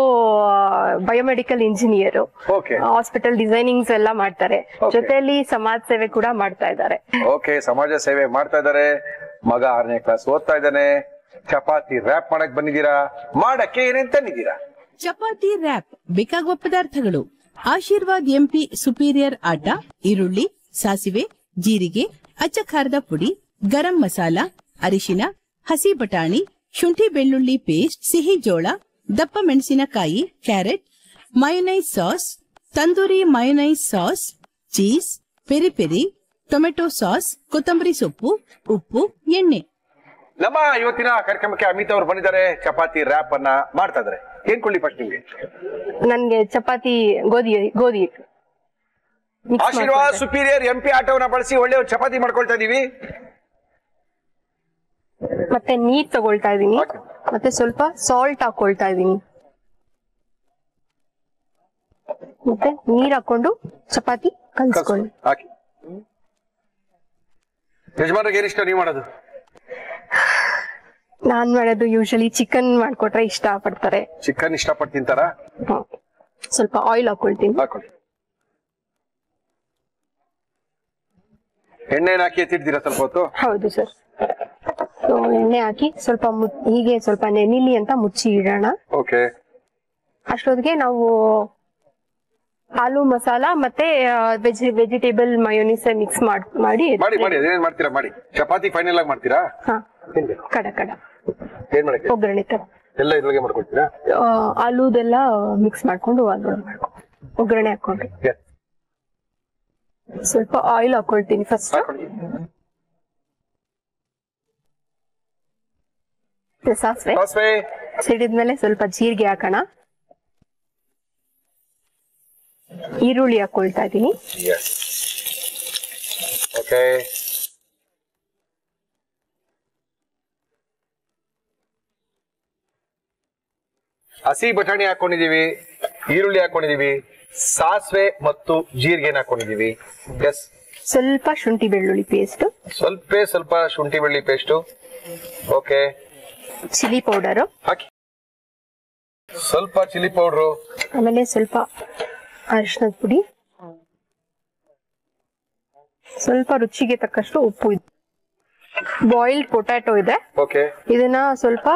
biomedical engineer okay hospital designings ಎಲ್ಲ ಮಾಡ್ತಾರೆ. ಜೊತೆಯಲ್ಲಿ ಸಮಾಜ ಸೇವೆ ಕೂಡ ಮಾಡ್ತಾ ಇದ್ದಾರೆ. ಓಕೆ ಸಮಾಜ ಸೇವೆ ಮಾಡ್ತಾ ಇದ್ದಾರೆ. ಮಗ ಆರನೇ ಕ್ಲಾಸ್ ಓದ್ತಾ ಇದ್ದಾನೆ. ಚಪಾತಿ ರ್ಯಾಪ್ ಮಾಡಕ್ ಬಂದಿದ್ದೀರಾ? ಮಾಡಕ್ಕೆ ಏನೇನ್ ತಂದಿದ್ದೀರಾ ಚಪಾತಿ ರ್ಯಾಪ್ ಬೇಕಾಗುವ ಪದಾರ್ಥಗಳು. ಆಶೀರ್ವಾದ್ ಎಂಪಿ ಸುಪೀರಿಯರ್ ಆಟ ಈರುಳ್ಳಿ ಸಾಸಿವೆ ಜೀರಿಗೆ ಅಚ್ಚ ಖಾರದ ಪುಡಿ ಗರಂ ಮಸಾಲ ಅರಿಶಿನ ಹಸಿ ಬಟಾಣಿ ಶುಂಠಿ ಬೆಳ್ಳುಳ್ಳಿ ಪೇಸ್ಟ್ ಸಿಹಿ ಜೋಳ ದಪ್ಪ ಮೆಣಸಿನಕಾಯಿ carrot mayonnaise sauce tandoori mayonnaise sauce cheese peri peri tomato sauce ಕೊತ್ತಂಬರಿ ಸೊಪ್ಪು ಉಪ್ಪು ಎಣ್ಣೆ. ನಮ್ಮ ಇವತ್ತಿನ ಕಾರ್ಯಕ್ರಮಕ್ಕೆ ಅಮಿತ್ ಅವರು ಬಂದಿದ್ದಾರೆ. ಚಪಾತಿ ರ್ಯಾಪ್ ಅನ್ನ ಮಾಡ್ತಾ ಇದಾರೆ ಏನ್ ಕೊಳ್ಳಿ ಫಸ್ಟ್ ನಿಮ್ಗೆ? ನನ್ಗೆ ಚಪಾತಿ ಗೋಧಿ ಗೋಧಿ ಹಿಟ್ಟು Mix ಆಶೀರ್ವಾದ್. ಸುಪೀರಿಯರ್ ಎಂಪಿ ಆಟವನ್ನ ಬಳಸಿ ಒಳ್ಳೆ ಒಂದು ಚಪಾತಿ ಮಾಡ್ಕೊಳ್ತಾ ಇದೀವಿ. ಮತ್ತೆ ನೀರ್ ತಗೊಳ್ತಾ ಇದೀನಿ. ಮತ್ತೆ ಸ್ವಲ್ಪ ಸಾಲ್ಟ್ ಹಾಕೊಳ್ತಾ ಇದೀನಿ. ಮತ್ತೆ ನೀರ್ ಹಾಕೊಂಡು ಚಪಾತಿ ಕಲ್ಸ್ಕೊಳ್ಳಿ. ಹಾಕಿ. ಯಜಮಾನ್ರಿಗೆ ಏನಿಷ್ಟ ನೀವು ಮಾಡೋದು? ನಾನ್ ಮಾಡೋದು ಯೂಶಲಿ ಚಿಕನ್ ಮಾಡ್ಕೊಟ್ರೆ ಇಷ್ಟ ಪಡ್ತಾರೆ ಚಿಕನ್ ಇಷ್ಟಪಟ್ಟು ತಿಂತಾರ. ಸ್ವಲ್ಪ ಆಯಿಲ್ ಹಾಕೊಳ್ತೀನಿ. ಹಾಕೊಳ್ಳಿ ಎಣ್ಣೆನ ಹಾಕಿ ಎತ್ತಿಡ್ತೀರಾ ಸ್ವಲ್ಪ ಹೊತ್ತು? ಹೌದು ಸರ್ ಎಣ್ಣೆ ಹಾಕಿ ಸ್ವಲ್ಪ ಹೀಗೆ ಸ್ವಲ್ಪ ನೆನಿಲಿ ಅಂತ ಮುಚ್ಚಿ ಇಡೋಣ. ಓಕೆ. ಅಷ್ಟೊತ್ತಿಗೆ ನಾವು ಆಲೂ ಮಸಾಲ ಮತ್ತೆ ವೆಜಿ ವೆಜಿಟೇಬಲ್ ಮಯೋನಿಸ್ ಮಿಕ್ಸ್ ಮಾಡಿ ಮಾಡಿ ಮಾಡಿ ಅದೇನ್ ಮಾಡ್ತೀರಾ? ಮಾಡಿ. ಚಪಾತಿ ಫೈನಲ್ ಆಗಿ ಮಾಡ್ತೀರಾ? ಹಾ. ಕಡ ಕಡ. ಏನ್ ಮಾಡಕ್ಕೆ? ಒಗ್ಗರಣೆ ತರ. ಎಲ್ಲ ಇದ್ರೊಳಗೆ ಮಾಡ್ಕೊಳ್ತೀರಾ ಆಲೂದೆಲ್ಲ ಮಿಕ್ಸ್ ಮಾಡ್ಕೊಂಡು ಅದ್ರೊಳಗೆ ಮಾಡ್ಕೊಂಡು ಒಗ್ಗರಣೆ ಹಾಕೊಂಡ್ರಿ. ಸ್ವಲ್ಪ ಆಯಿಲ್ ಹಾಕೊಳ್ತೀನಿ ಫಸ್ಟ್ ಸಾಸಿವೆ? ಸಾಸಿವೆ. ಸಿಡಿದ್ಮೇಲೆ ಸ್ವಲ್ಪ ಜೀರಿಗೆ ಹಾಕೋಣ. ಈರುಳ್ಳಿ ಹಾಕೊಳ್ತಾ ಇದೀನಿ ಓಕೆ ಹಸಿ ಬಟಾಣಿ ಹಾಕೊಂಡಿದೀವಿ ಈರುಳ್ಳಿ ಹಾಕೊಂಡಿದೀವಿ ಸಾಸಿವೆ ಮತ್ತು ಜೀರಿಗೆನ ಹಾಕೊಂಡಿದೀವಿ ಎಸ್ ಸ್ವಲ್ಪ ಶುಂಠಿ ಬೆಳ್ಳುಳ್ಳಿ ಪೇಸ್ಟ್ ಸ್ವಲ್ಪ ಸ್ವಲ್ಪ ಶುಂಠಿ ಬೆಳ್ಳಿ ಪೇಸ್ಟ್ ಓಕೆ ಚಿಲ್ಲಿ ಪೌಡರ್. ಹಾಕಿ. ಸ್ವಲ್ಪ ಚಿಲ್ಲಿ ಪೌಡ್ರು. ಆಮೇಲೆ ಸ್ವಲ್ಪ ಅರಿಶಿನದ ಪುಡಿ. ಸ್ವಲ್ಪ ರುಚಿಗೆ ತಕ್ಕಷ್ಟು ಉಪ್ಪು ಇದೆ. ಬಾಯಿಲ್ಡ್ ಪೊಟ್ಯಾಟೊ ಇದೆ. ಓಕೆ. ಇದನ್ನ ಸ್ವಲ್ಪ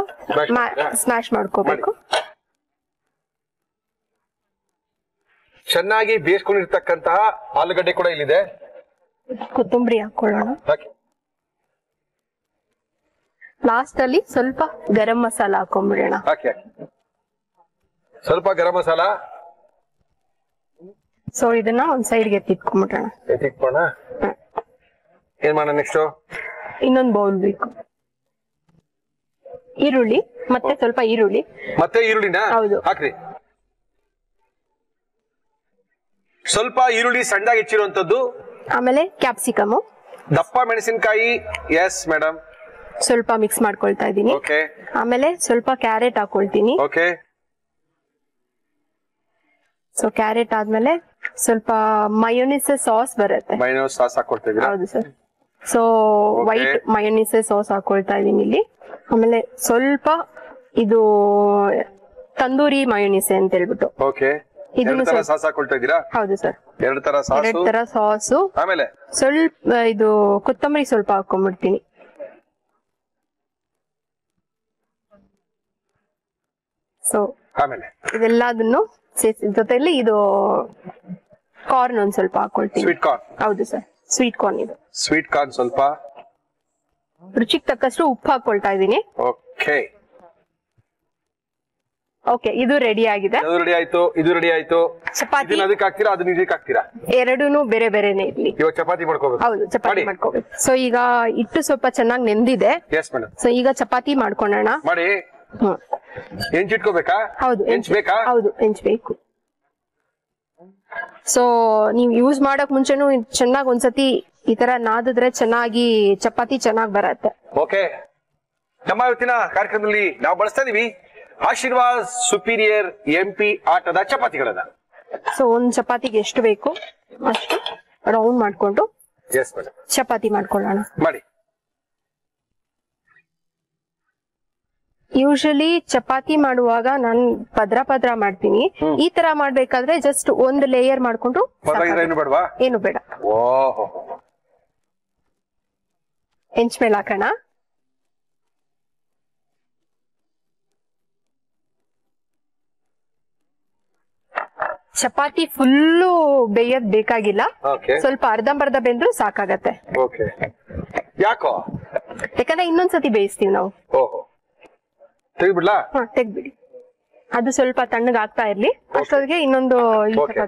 ಸ್ಮ್ಯಾಶ್ ಮಾಡ್ಕೋಬೇಕು. ಚೆನ್ನಾಗಿ ಬೇಯಿಸ್ಕೊಂಡಿರ್ತಕ್ಕಂತಹ ಆಲೂಗಡ್ಡೆ ಕೂಡ ಇಲ್ಲಿದೆ. ಕೊತ್ತಂಬರಿ ಹಾಕೊಳ್ಳೋಣ. ಹಾಕಿ. ಲಾಸ್ಟ್ ಅಲ್ಲಿ ಸ್ವಲ್ಪ ಗರಂ ಮಸಾಲ ಹಾಕೊಂಡ್ಬಿಡೋಣ ಹಾಕಿ ಹಾಕಿ. ಸ್ವಲ್ಪ ಗರಂ ಮಸಾಲ. ಸೊ ಇದನ್ನ ಒಂದ್ ಸೈಡ್ಗೆ ಎತ್ತಿಟ್ಕೊಂಡ್ಬಿಡೋಣ ಎತ್ತಿಟ್ಕೋಣ ಏನ್ ಮಾಡೋಣ ನೆಕ್ಸ್ಟ್ ಇನ್ನೊಂದ್ ಬೌಲ್ ಬೇಕು. ಈರುಳ್ಳಿ ಮತ್ತೆ ಸ್ವಲ್ಪ ಈರುಳ್ಳಿ. ಮತ್ತೆ ಈರುಳ್ಳಿನ? ಹೌದು. ಹಾಕ್ರಿ. ಸ್ವಲ್ಪ ಈರುಳ್ಳಿ ಸಣ್ಣದಾಗಿ ಹೆಚ್ಚಿರುವಂತದ್ದು. ಆಮೇಲೆ ಕ್ಯಾಪ್ಸಿಕಮ್ ದಪ್ಪ ಮೆಣಸಿನಕಾಯಿ. ಎಸ್ ಮೇಡಮ್ ಸ್ವಲ್ಪ ಮಿಕ್ಸ್ ಮಾಡ್ಕೊಳ್ತಾ ಇದ್ದೀನಿ. ಓಕೆ ಆಮೇಲೆ ಸ್ವಲ್ಪ ಕ್ಯಾರೆಟ್ ಹಾಕೊಳ್ತೀನಿ. ಓಕೆ ಸೊ ಕ್ಯಾರೆಟ್ ಆದ್ಮೇಲೆ ಸ್ವಲ್ಪ ಮಯೋನಿಸ್ ಸಾಸ್ ಬರುತ್ತೆ. ಸಾಸ್ ಹೌದು sir so. White mayonnaise sauce ಹಾಕೊಳ್ತಾ ಇದೀನಿ ಇಲ್ಲಿ. ಆಮೇಲೆ ಸ್ವಲ್ಪ ಇದು ತಂದೂರಿ ಮಯೋನಿಸ್ ಅಂತ ಹೇಳ್ಬಿಟ್ಟು. ಓಕೆ ಇದನ್ನು ಸಾಸ್ ಹಾಕೊಳ್ತಾ ಹೌದು ಸರ್ ಎರಡು ತರ ಎರಡ್ ಸಾಸು ತರ ಸಾಸು ಆಮೇಲೆ? ಸ್ವಲ್ಪ ಇದು ಕೊತ್ತಂಬರಿ ಸ್ವಲ್ಪ ಹಾಕೊಂಡ್ಬಿಡ್ತೀನಿ. ಸೊ ಆಮೇಲೆ? ಇದೆಲ್ಲದನ್ನು ಸೇರ್ಸಿ ಜೊತೆಲಿ ಇದು ಕಾರ್ನ್ ಒಂದ್ ಸ್ವಲ್ಪ ಹಾಕೊಳ್ತೀವಿ ಸ್ವೀಟ್ ಕಾರ್ನ್ ಹೌದು ಸರ್ ಸ್ವೀಟ್ ಕಾರ್ನ್ ಇದು. ಸ್ವೀಟ್ ಕಾರ್ನ್ ಸ್ವಲ್ಪ. ರುಚಿಗೆ ತಕ್ಕಷ್ಟು ಉಪ್ಪು ಹಾಕೊಳ್ತಾ ಇದ್ದೀನಿ. ಓಕೆ ಓಕೆ ಇದು ರೆಡಿ ಆಗಿದೆ. ಅದು ರೆಡಿ ಆಯ್ತು ಇದು ರೆಡಿ ಆಯ್ತು. ಚಪಾತಿ. ಇದನ್ನ ಅದಕ್ಕೆ ಹಾಕ್ತೀರಾ ಅದನ್ನ ಇದಕ್ಕೆ ಹಾಕ್ತೀರಾ? ಎರಡೂನು ಬೇರೆ ಬೇರೆನೆ ಇರ್ಲಿ. ಇವಾಗ ಚಪಾತಿ ಮಾಡ್ಕೋಬೇಕು. ಹೌದು ಚಪಾತಿ ಮಾಡಿ. ಮಾಡ್ಕೋಬೇಕು. ಸೊ ಈಗ ಹಿಟ್ಟು ಸ್ವಲ್ಪ ಚೆನ್ನಾಗಿ ನೆಂದಿದೆ. ಎಸ್ ಮೇಡಮ್ ಸೊ ಈಗ ಚಪಾತಿ ಮಾಡ್ಕೊಳ್ಳೋಣ ಮಾಡಿ. ಹ್ಮ್. ಹೆಂಚಿಟ್ಕೋಬೇಕಾ ಹೌದು ಹೆಂಚ್ ಬೇಕಾ? ಹೌದು ಹೆಂಚ್ಬೇಕು ಸೊ ನೀವು ಯೂಸ್ ಮಾಡಕ್ ಮುಂಚೆನು ಚೆನ್ನಾಗಿ ಒಂದ್ಸತಿ ಈ ತರ ನಾದಿದ್ರೆ ಚೆನ್ನಾಗಿ ಚಪಾತಿ ಚೆನ್ನಾಗಿ ಬರತ್ತೆ. ಓಕೆ ನಮ್ಮ ಇವತ್ತಿನ ಕಾರ್ಯಕ್ರಮದಲ್ಲಿ ನಾವು ಬಳಸ್ತಾ ಇದೀವಿ ಆಶೀರ್ವಾದ್ ಸುಪೀರಿಯರ್ ಎಂ ಪಿ ಆಟದ ಚಪಾತಿಗಳನ್ನ. ಸೊ ಒಂದ್ ಚಪಾತಿಗೆ ಎಷ್ಟು ಬೇಕು? ಅಷ್ಟು ರೌಂಡ್ ಮಾಡ್ಕೊಂಡು ಚಪಾತಿ ಮಾಡ್ಕೊಳ್ಳೋಣ. ಮಾಡಿ. ಯೂಶಲಿ ಚಪಾತಿ ಮಾಡುವಾಗ ನಾನು ಪದ್ರ ಪದ್ರ ಮಾಡ್ತೀನಿ. ಈ ತರ ಮಾಡ್ಬೇಕಾದ್ರೆ ಜಸ್ಟ್ ಒಂದ್ ಲೇಯರ್ ಮಾಡ್ಕೊಂಡು ಏನು ಬೇಡ. ಮೇಲೆ ಹಾಕೋಣ. ಚಪಾತಿ ಫುಲ್ಲು ಬೇಯದ್ ಬೇಕಾಗಿಲ್ಲ. ಸ್ವಲ್ಪ ಅರ್ಧಂಬರ್ಧ ಬೆಂದ್ರು ಸಾಕಾಗತ್ತೆ. ಯಾಕೋ? ಯಾಕಂದ್ರೆ ಇನ್ನೊಂದ್ಸತಿ ಬೇಯಿಸ್ತೀವಿ ನಾವು. ಹಾ ತೆಗ್ಬಿಡಿ ಅದು ಸ್ವಲ್ಪ ತಣ್ಣಗಾಗ್ತಾ ಇರ್ಲಿ. ಅಷ್ಟೊಳಗೆ ಇನ್ನೊಂದು Okay.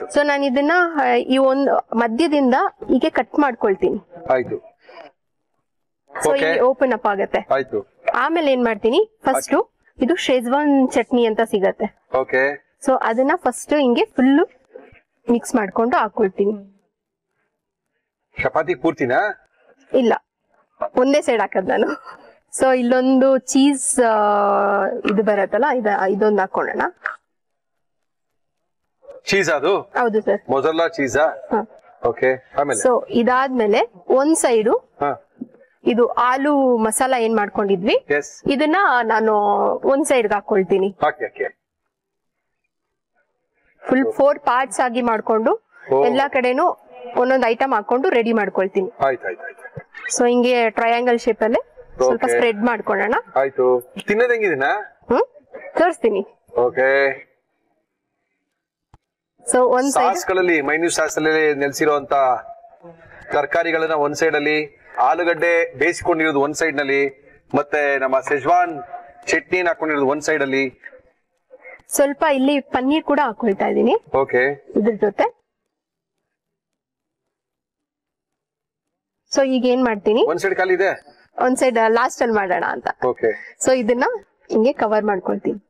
ಸೊ ನಾನು ಇದನ್ನ ಆ, ಈ ಒಂದು ಮಧ್ಯದಿಂದ ಹೀಗೆ ಕಟ್ ಮಾಡ್ಕೊಳ್ತೀನಿ. ಆಯ್ತು. So Okay. ಇಲ್ಲಿ ಓಪನ್ ಅಪ್ ಆಗತ್ತೆ. ಆಯ್ತು. ಆಮೇಲೆ ಏನ್ ಮಾಡ್ತೀನಿ? ಫಸ್ಟ್ ಇದು ಶೇಜ್ವಾನ್ ಚಟ್ನಿ ಅಂತ ಸಿಗತ್ತೆ. ಓಕೆ ಸೊ ಅದನ್ನ ಫಸ್ಟ್ ಹಿಂಗೆ ಫುಲ್ ಮಿಕ್ಸ್ ಮಾಡ್ಕೊಂಡು ಹಾಕೊಳ್ತೀನಿ. ಚಪಾತಿ ಪೂರ್ತಿನಾ? ಇಲ್ಲ. ಒಂದೇ ಸೈಡ್ ಹಾಕದ್ ನಾನು. ಸೊ ಇಲ್ಲೊಂದು ಚೀಸ್ ಇದು ಬರತ್ತಲ್ಲ ಇದ ಇದೊಂದು ಹಾಕೊಳ್ಳೋಣ. ಚೀಸ್ ಅದು? ಹೌದು ಸರ್. ಮೊದಲ ಚೀಸಾ ಓಕೆ ಆಮೇಲೆ? ಸೊ ಇದಾದ್ಮೇಲೆ ಒಂದ್ ಸೈಡು ಇದು ಆಲೂ ಮಸಾಲ ಏನ್ ಮಾಡ್ಕೊಂಡಿದ್ವಿ? ಇದನ್ನ ನಾನು ಒಂದ್ ಸೈಡ್ ಹಾಕೊಳ್ತೀನಿ. ಹಾಕಿ ಹಾಕಿ. ಫುಲ್ ಫೋರ್ ಪಾರ್ಟ್ಸ್ ಆಗಿ ಮಾಡ್ಕೊಂಡು ಎಲ್ಲಾ ಕಡೆನೂ ಒಂದೊಂದು ಐಟಮ್ ಹಾಕೊಂಡು ರೆಡಿ ಮಾಡ್ಕೊಳ್ತೀನಿ. ಸೊ ಹಿಂಗೆ ಟ್ರಯಾಂಗಲ್ ಶೇಪ್ ಅಲ್ಲಿ ಸ್ವಲ್ಪ ಸ್ಪ್ರೆಡ್ ಮಾಡ್ಕೊಳ್ಳೋಣ. ಆಯ್ತು. ತಿನ್ನೋದ್ ಹೆಂಗಿದಿನ? ಹ್ಮ್? ತೋರಿಸ್ತೀನಿ. ಓಕೆ ಸೊ ಒಂದ್ ಸಾಸ್ಗಳಲ್ಲಿ ಮೈನ್ಯೂಸ್ ಸಾಸ್ ಅಲ್ಲಿ ನೆಲೆಸಿರುವಂತ ತರಕಾರಿಗಳನ್ನ ಒಂದ್ ಸೈಡ್ ಅಲ್ಲಿ ಆಲೂಗಡ್ಡೆ ಬೇಯಿಸಿಕೊಂಡಿರೋದು ಒಂದ್ ಸೈಡ್ನಲ್ಲಿ ಮತ್ತೆ ನಮ್ಮ ಸೆಜ್ವಾನ್ ಚಟ್ನಿ ಹಾಕೊಂಡಿರೋದು ಒಂದ್ ಸೈಡ್ ಅಲ್ಲಿ ಸ್ವಲ್ಪ ಇಲ್ಲಿ ಪನ್ನೀರ್ ಕೂಡ ಹಾಕೊಳ್ತಾ ಇದೀನಿ ಓಕೆ ಇದ್ರ ಜೊತೆ. ಸೊ ಈಗ ಏನ್ ಮಾಡ್ತೀನಿ? ಒಂದ್ ಸೈಡ್ ಖಾಲಿ ಇದೆ? ಒಂದ್ ಸೈಡ್ ಲಾಸ್ಟ್ ಅಲ್ಲಿ ಮಾಡೋಣ ಅಂತ. ಸೊ ಇದನ್ನ ಹಿಂಗೆ ಕವರ್ ಮಾಡ್ಕೊಳ್ತೀನಿ.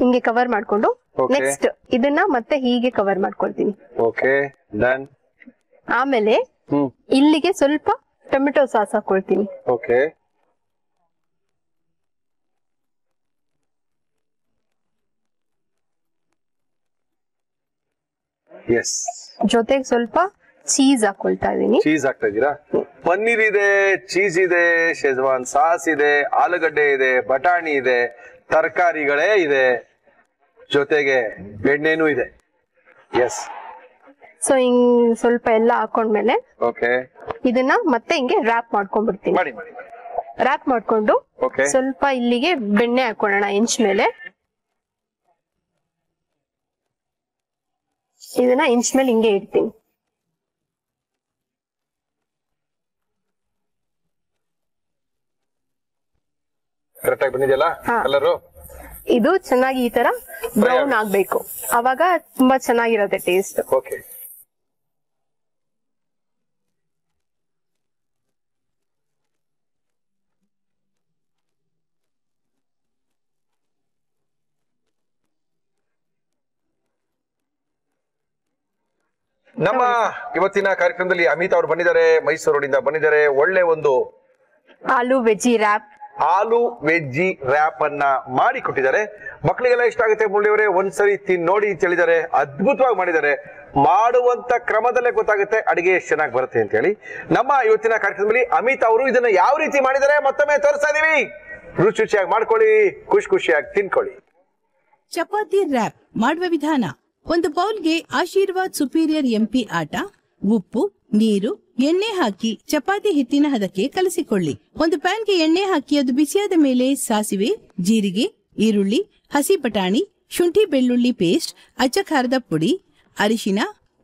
ಹಿಂಗೆ ಕವರ್ ಮಾಡ್ಕೊಂಡು ನೆಕ್ಸ್ಟ್ ಇದನ್ನ ಮತ್ತೆ ಹೀಗೆ ಕವರ್ ಮಾಡ್ಕೊಳ್ತೀನಿ. ಆಮೇಲೆ ಇಲ್ಲಿಗೆ ಸ್ವಲ್ಪ ಟೊಮೆಟೊ ಸಾಸ್ ಹಾಕೊಳ್ತೀನಿ. ಜೊತೆಗೆ ಸ್ವಲ್ಪ ಚೀಸ್ ಹಾಕೊಳ್ತಾ ಇದೀನಿ. ಚೀಸ್ ಹಾಕ್ತಾ ಇದ್ದೀರಾ? ಪನ್ನೀರ್ ಇದೆ ಚೀಸ್ ಇದೆ ಶೆಜ್ವಾನ್ ಸಾಸ್ ಇದೆ ಆಲೂಗಡ್ಡೆ ಇದೆ ಬಟಾಣಿ ಇದೆ ತರಕಾರಿಗಳೇ ಇದೆ. ಜೊತೆಗೆ ಬೆಣ್ಣೆನೂ ಇದೆ. ಎಸ್ ಸೊ ಹಿಂಗ್ ಸ್ವಲ್ಪ ಎಲ್ಲ ಹಾಕೊಂಡ್ಮೇಲೆ ಓಕೆ ಇದನ್ನ ಮತ್ತೆ ಹಿಂಗೆ ರ್ಯಾಪ್ ಮಾಡ್ಕೊಂಡ್ಬಿಡ್ತೀನಿ. ಮಾಡಿ ರ್ಯಾಪ್ ಮಾಡ್ಕೊಂಡು ಓಕೆ ಸ್ವಲ್ಪ ಇಲ್ಲಿಗೆ ಬೆಣ್ಣೆ ಹಾಕೊಳ್ಳೋಣ ಇಂಚ್ ಮೇಲೆ. ಇದನ್ನ ಇಂಚ್ ಮೇಲೆ ಹಿಂಗೆ ಇಡ್ತೀನಿ. ಕರೆಕ್ಟ್ ಆಗಿ ಬಂದಿದೆಯಲ್ಲ? ಹಾ. ಕಲರು ಇದು ಚೆನ್ನಾಗಿ ಈ ತರ ಬ್ರೌನ್ ಆಗ್ಬೇಕು. ಅವಾಗ ತುಂಬಾ ಚೆನ್ನಾಗಿರುತ್ತೆ ಟೇಸ್ಟ್ ಓಕೆ ನಮ್ಮ ಇವತ್ತಿನ ಕಾರ್ಯಕ್ರಮದಲ್ಲಿ ಅಮಿತ್ ಅವರು ಬಂದಿದ್ದಾರೆ ಮೈಸೂರಿನಿಂದ ಬಂದಿದ್ದಾರೆ. ಒಳ್ಳೆ ಒಂದು aloo veggie wrap aloo veggie wrap ಅನ್ನ ಮಾಡಿ ಕೊಟ್ಟಿದ್ದಾರೆ ಮಕ್ಕಳಿಗೆಲ್ಲ ಇಷ್ಟ ಆಗುತ್ತೆ ಮುಳ್ಳಿಯವರೇ ಒಂದ್ಸರಿ ತಿನ್, ನೋಡಿ ಹೇಳಿದ್ದಾರೆ ಅದ್ಭುತವಾಗಿ ಮಾಡಿದ್ದಾರೆ ಮಾಡುವಂತ ಕ್ರಮದಲ್ಲೇ ಗೊತ್ತಾಗುತ್ತೆ ಅಡಿಗೆ ಎಷ್ಟು ಚೆನ್ನಾಗಿ ಬರುತ್ತೆ ಅಂತ ಹೇಳಿ. ನಮ್ಮ ಇವತ್ತಿನ ಕಾರ್ಯಕ್ರಮದಲ್ಲಿ ಅಮಿತ್ ಅವರು ಇದನ್ನ ಯಾವ ರೀತಿ ಮಾಡಿದ್ದಾರೆ ಮತ್ತೊಮ್ಮೆ ತೋರಿಸ್ತಾ ಇದೀವಿ. ರುಚಿ ರುಚಿಯಾಗಿ ಮಾಡ್ಕೊಳ್ಳಿ, ಖುಷಿ ಖುಷಿಯಾಗಿ ತಿನ್ಕೊಳ್ಳಿ. ಚಪಾತಿ ರ್ಯಾಪ್ ಮಾಡುವ ವಿಧಾನ, ಒಂದು ಬೌಲ್ಗೆ ಆಶೀರ್ವಾದ್ ಸುಪೀರಿಯರ್ ಎಂಪಿ ಆಟ, ಉಪ್ಪು, ನೀರು ಎಣ್ಣೆ ಹಾಕಿ ಚಪಾತಿ ಹಿಟ್ಟಿನ ಹದಕ್ಕೆ ಕಲಸಿಕೊಳ್ಳಿ. ಒಂದು ಪ್ಯಾನ್ಗೆ ಎಣ್ಣೆ ಹಾಕಿ ಅದು ಬಿಸಿಯಾದ ಮೇಲೆ ಸಾಸಿವೆ, ಜೀರಿಗೆ, ಈರುಳ್ಳಿ, ಹಸಿ ಬಟಾಣಿ, ಶುಂಠಿ ಬೆಳ್ಳುಳ್ಳಿ ಪೇಸ್ಟ್, ಅಚ್ಚ ಖಾರದ ಪುಡಿ, ಅರಿಶಿನ,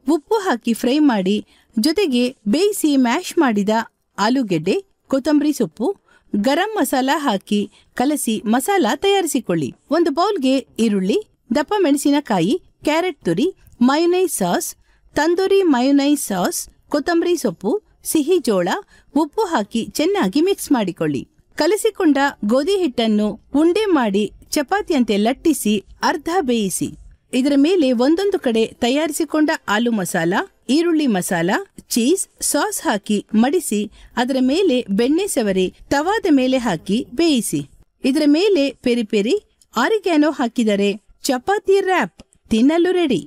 ಉಪ್ಪು ಹಾಕಿ ಫ್ರೈ ಮಾಡಿ, ಜೊತೆಗೆ ಬೇಯಿಸಿ ಮ್ಯಾಶ್ ಮಾಡಿದ ಆಲೂಗೆಡ್ಡೆ, ಕೊತ್ತಂಬರಿ ಸೊಪ್ಪು, ಗರಂ ಮಸಾಲ ಹಾಕಿ ಕಲಸಿ ಮಸಾಲ ತಯಾರಿಸಿಕೊಳ್ಳಿ. ಒಂದು ಬೌಲ್ಗೆ ಈರುಳ್ಳಿ, ದಪ್ಪ ಮೆಣಸಿನಕಾಯಿ, ಕ್ಯಾರೆಟ್ ತುರಿ mayonnaise sauce, tandoori mayonnaise sauce ಕೊತ್ತಂಬರಿ ಸೊಪ್ಪು, ಸಿಹಿ ಜೋಳ, ಉಪ್ಪು ಹಾಕಿ ಚೆನ್ನಾಗಿ ಮಿಕ್ಸ್ ಮಾಡಿಕೊಳ್ಳಿ. ಕಲಸಿಕೊಂಡ ಗೋಧಿ ಹಿಟ್ಟನ್ನು ಉಂಡೆ ಮಾಡಿ ಚಪಾತಿಯಂತೆ ಲಟ್ಟಿಸಿ ಅರ್ಧ ಬೇಯಿಸಿ. ಇದರ ಮೇಲೆ ಒಂದೊಂದು ಕಡೆ ತಯಾರಿಸಿಕೊಂಡ ಆಲೂ ಮಸಾಲ, ಈರುಳ್ಳಿ ಮಸಾಲ, ಚೀಸ್, ಸಾಸ್ ಹಾಕಿ ಮಡಿಸಿ ಅದರ ಮೇಲೆ ಬೆಣ್ಣೆ ಸವರಿ ತವಾದ ಮೇಲೆ ಹಾಕಿ ಬೇಯಿಸಿ. ಇದರ ಮೇಲೆ ಪೆರಿ ಪೆರಿ ಆರಿಗ್ಯಾನೋ ಹಾಕಿದರೆ ಚಪಾತಿ ರ್ಯಾಪ್ ತಿನ್ನಲು ರೆಡಿ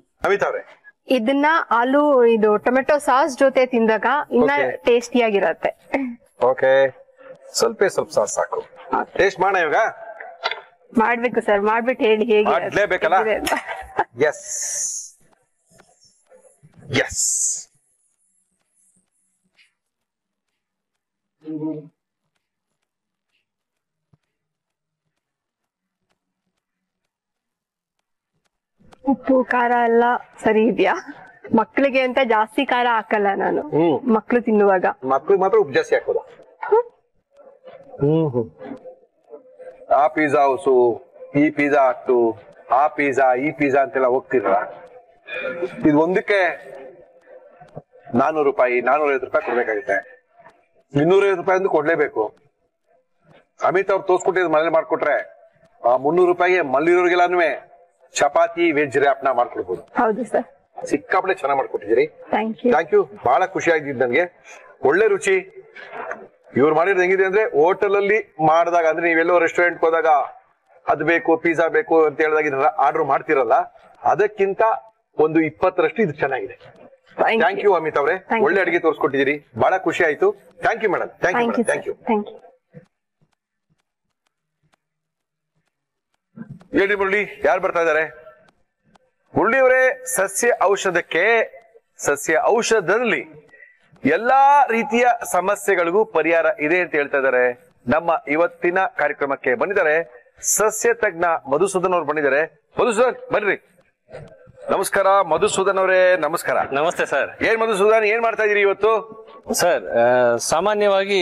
ಇದನ್ನ ಆಲೂ ಇದು ಟೊಮೆಟೊ ಸಾಸ್ ಜೊತೆ ತಿಂದಾಗ ಇನ್ನ Okay. ಟೇಸ್ಟಿಯಾಗಿರತ್ತೆ. ಓಕೆ ಸ್ವಲ್ಪ ಸ್ವಲ್ಪ ಸಾಸ್ ಸಾಕು. ಟೇಸ್ಟ್ ಮಾಡೋಣ ಇವಾಗ? ಮಾಡ್ಬೇಕು ಸರ್ ಮಾಡ್ಬಿಟ್ಟು ಹೇಳಿ ಹೇಗೆ ಮಾಡ್ಲೇಬೇಕಲ್ಲ? ಹೇಗಿದೆ ಅಂತ. ಎಸ್ ಎಸ್ ಉಪ್ಪು ಖಾರ ಎಲ್ಲ ಸರಿ ಇದೆಯಾ? ಮಕ್ಳಿಗೆ ಅಂತ ಜಾಸ್ತಿ ಖಾರ ಹಾಕಲ್ಲ ನಾನು. ಹ್ಮ್. ಮಕ್ಳು ತಿನ್ನುವಾಗ. ಮಕ್ಳಿಗೆ ಮಾತ್ರ ಉಪ್ಪು ಜಾಸ್ತಿ ಹಾಕೋದು. ಹ್ಮ್. ಹ್ಮ್ ಆ ಪಿಜ್ಜಾ ಹೌಸು ಈ ಪಿಜ್ಜಾ ಹಾಕ್ತು ಆ ಪಿಜ್ಜಾ ಈ ಪಿಜ್ಜಾ ಅಂತೆಲ್ಲ ಹೋಗ್ತಿರಲ್ಲ. ಇದು ಒಂದಕ್ಕೆ ನಾನೂರು ರೂಪಾಯಿ ನಾನೂರ ಐವತ್ತು ರೂಪಾಯಿ ಕೊಡ್ಬೇಕಾಗುತ್ತೆ. ಇನ್ನೂರ ಐವತ್ತು ರೂಪಾಯಿ ಅಂದ್ರೆ ಕೊಡ್ಲೇಬೇಕು. ಅಮಿತ್ ಅವ್ರು ತೋರ್ಸ್ಕೊಟ್ಟಿದ್ ಮನೇಲಿ ಮಾಡ್ಕೊಟ್ರೆ ಆ ಮುನ್ನೂರು ರೂಪಾಯಿಗೆ ಮಲ್ಲಿರೋರಿಗೆಲ್ಲಾನು ಚಪಾತಿ ವೆಜ್ ರ್ಯಾಪ್ನ ಮಾಡ್ಕೊಡ್ಬೋದು. ಹೌದು ಸರ್. ಸಿಕ್ಕಾಪಟ್ಟೆ ಚೆನ್ನಾಗಿ ಮಾಡ್ಕೊಟ್ಟಿದ್ದೀರಿ. ಥ್ಯಾಂಕ್ ಯು ಥ್ಯಾಂಕ್ ಯು ಬಹಳ ಖುಷಿ ಆಗಿದ್ದು ನನಗೆ. ಒಳ್ಳೆ ರುಚಿ. ಇವ್ರು ಮಾಡಿರೋದು ಹೆಂಗಿದೆ ಅಂದ್ರೆ ಹೋಟೆಲ್ ಅಲ್ಲಿ ಮಾಡಿದಾಗ ಅಂದ್ರೆ ನೀವೆಲ್ಲೋ ರೆಸ್ಟೋರೆಂಟ್ ಹೋದಾಗ ಅದ್ ಬೇಕು ಪಿಜ್ಜಾ ಬೇಕು ಅಂತ ಹೇಳಿದಾಗ ಆರ್ಡರ್ ಮಾಡ್ತಿರಲ್ಲ ಅದಕ್ಕಿಂತ ಒಂದು ಇಪ್ಪತ್ತರಷ್ಟು ಇದು ಚೆನ್ನಾಗಿದೆ. ಥ್ಯಾಂಕ್ ಯು ಅಮಿತ್ ಅವರೇ. ಒಳ್ಳೆ ಅಡಿಗೆ ತೋರಿಸ್ಕೊಟ್ಟಿದ್ದೀರಿ. ಬಹಳ ಖುಷಿ ಆಯ್ತು. Thank you madam thank you thank you thank you thank you ಹೇಳಿ ಮುರಳಿ ಯಾರು ಬರ್ತಾ ಇದ್ದಾರೆ? ಮುರಳಿಯವರೇ ಸಸ್ಯ ಔಷಧಕ್ಕೆ ಸಸ್ಯ ಔಷಧದಲ್ಲಿ ಎಲ್ಲಾ ರೀತಿಯ ಸಮಸ್ಯೆಗಳಿಗೂ ಪರಿಹಾರ ಇದೆ ಅಂತ ಹೇಳ್ತಾ ಇದ್ದಾರೆ. ನಮ್ಮ ಇವತ್ತಿನ ಕಾರ್ಯಕ್ರಮಕ್ಕೆ ಬಂದಿದ್ದಾರೆ ಸಸ್ಯ ತಜ್ಞ ಮಧುಸೂದನ್ ಅವ್ರು ಬಂದಿದ್ದಾರೆ. ಮಧುಸೂದನ್ ಬನ್ರಿ. ನಮಸ್ಕಾರ ಮಧುಸೂದನ್ ಅವರೇ ನಮಸ್ಕಾರ. ನಮಸ್ತೆ ಸರ್. ಏನ್ ಮಧುಸೂದನ್ ಏನ್ ಮಾಡ್ತಾ ಇದೀರಿ ಇವತ್ತು? ಸರ್ ಸಾಮಾನ್ಯವಾಗಿ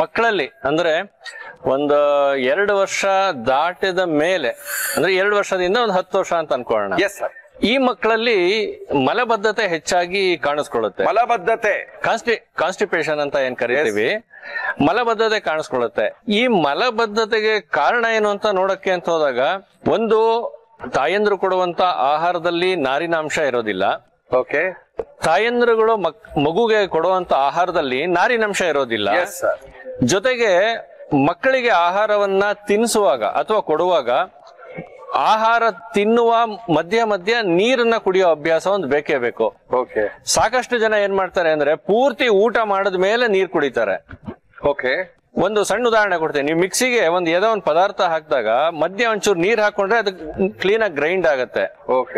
ಮಕ್ಕಳಲ್ಲಿ ಅಂದ್ರೆ ಒಂದು ಎರಡು ವರ್ಷ ದಾಟಿದ ಮೇಲೆ ಅಂದ್ರೆ ಎರಡು ವರ್ಷದಿಂದ ಒಂದು ಹತ್ತು ವರ್ಷ ಅಂತ ಅನ್ಕೊಳ್ಳೋಣ. ಎಸ್ ಸರ್ ಈ ಮಕ್ಕಳಲ್ಲಿ ಮಲಬದ್ಧತೆ ಹೆಚ್ಚಾಗಿ ಕಾಣಿಸ್ಕೊಳ್ಳುತ್ತೆ. ಮಲಬದ್ಧತೆ. ಕಾನ್ಸ್ಟಿ ಕಾನ್ಸ್ಟಿಪೇಷನ್ ಅಂತ ಏನ್ ಕರಿತೀವಿ? ಮಲಬದ್ಧತೆ ಕಾಣಿಸ್ಕೊಳ್ಳುತ್ತೆ. ಈ ಮಲಬದ್ಧತೆಗೆ ಕಾರಣ ಏನು ಅಂತ ನೋಡಕ್ಕೆ ಅಂತ ಹೋದಾಗ ಒಂದು ತಾಯಂದ್ರು ಕೊಡುವಂತ ಆಹಾರದಲ್ಲಿ ನಾರಿನಾಂಶ ಇರೋದಿಲ್ಲ. ಓಕೆ ತಾಯಂದ್ರುಗಳು ಮಕ್ ಮಗುಗೆ ಕೊಡುವಂತ ಆಹಾರದಲ್ಲಿ ನಾರಿನಂಶ ಇರೋದಿಲ್ಲ. ಜೊತೆಗೆ ಮಕ್ಕಳಿಗೆ ಆಹಾರವನ್ನ ತಿನ್ನಿಸುವಾಗ ಅಥವಾ ಕೊಡುವಾಗ ಆಹಾರ ತಿನ್ನುವ ಮಧ್ಯ ಮಧ್ಯ ನೀರನ್ನ ಕುಡಿಯೋ ಅಭ್ಯಾಸ ಒಂದು ಬೇಕೇ ಬೇಕು. ಓಕೆ. ಸಾಕಷ್ಟು ಜನ ಏನ್ ಮಾಡ್ತಾರೆ ಅಂದ್ರೆ ಪೂರ್ತಿ ಊಟ ಮಾಡಿದ ಮೇಲೆ ನೀರ್ ಕುಡಿತಾರೆ. ಓಕೆ. ಒಂದು ಸಣ್ಣ ಉದಾಹರಣೆ ಕೊಡ್ತೀನಿ. ನೀವು ಮಿಕ್ಸಿಗೆ ಒಂದು ಏನೋ ಒಂದು ಪದಾರ್ಥ ಹಾಕಿದಾಗ ಮಧ್ಯ ಒಂಚೂರು ನೀರ್ ಹಾಕೊಂಡ್ರೆ ಅದು ಕ್ಲೀನ್ ಆಗಿ ಗ್ರೈಂಡ್ ಆಗುತ್ತೆ.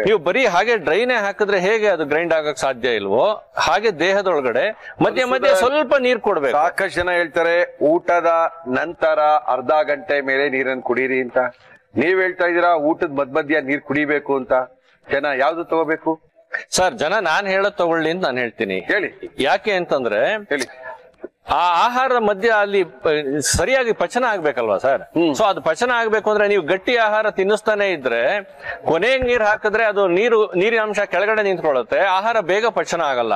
ನೀವು ಬರೀ ಹಾಗೆ ಡ್ರೈನೇ ಹಾಕಿದ್ರೆ ಹೇಗೆ ಅದು ಗ್ರೈಂಡ್ ಆಗಕ್ ಸಾಧ್ಯ ಇಲ್ವೋ? ಹಾಗೆ ದೇಹದೊಳಗಡೆ ಮಧ್ಯ ಮಧ್ಯ ಸ್ವಲ್ಪ ನೀರ್ ಕೊಡ್ಬೇಕು. ಸಾಕಷ್ಟು ಜನ ಹೇಳ್ತಾರೆ ಊಟದ ನಂತರ ಅರ್ಧ ಗಂಟೆ ಮೇಲೆ ನೀರನ್ನು ಕುಡೀರಿ ಅಂತ. ನೀವ್ ಹೇಳ್ತಾ ಇದೀರಾ ಊಟದ ಮಧ್ಯ ಮಧ್ಯ ನೀರ್ ಕುಡಿಬೇಕು ಅಂತ. ಜನ ಯಾವ್ದು ತಗೋಬೇಕು? ಸರ್ ಜನ ನಾನ್ ಹೇಳೋದ್ ತಗೊಳ್ಳಿ ಅಂತ ನಾನು ಹೇಳ್ತೀನಿ. ಹೇಳಿ. ಯಾಕೆ ಅಂತಂದ್ರೆ ಹೇಳಿ. ಆ ಆಹಾರದ ಮಧ್ಯ ಅಲ್ಲಿ ಸರಿಯಾಗಿ ಪಚನ ಆಗ್ಬೇಕಲ್ವಾ ಸರ್? ಸೊ ಅದು ಪಚನ ಆಗ್ಬೇಕು ಅಂದ್ರೆ ನೀವು ಗಟ್ಟಿ ಆಹಾರ ತಿನ್ನಿಸ್ತಾನೆ ಇದ್ರೆ ಕೊನೆಗೆ ನೀರು ಹಾಕಿದ್ರೆ ಅದು ನೀರು ನೀರಿನ ಅಂಶ ಕೆಳಗಡೆ ನಿಂತ್ಕೊಳ್ಳುತ್ತೆ ಆಹಾರ ಬೇಗ ಪಚನ ಆಗಲ್ಲ.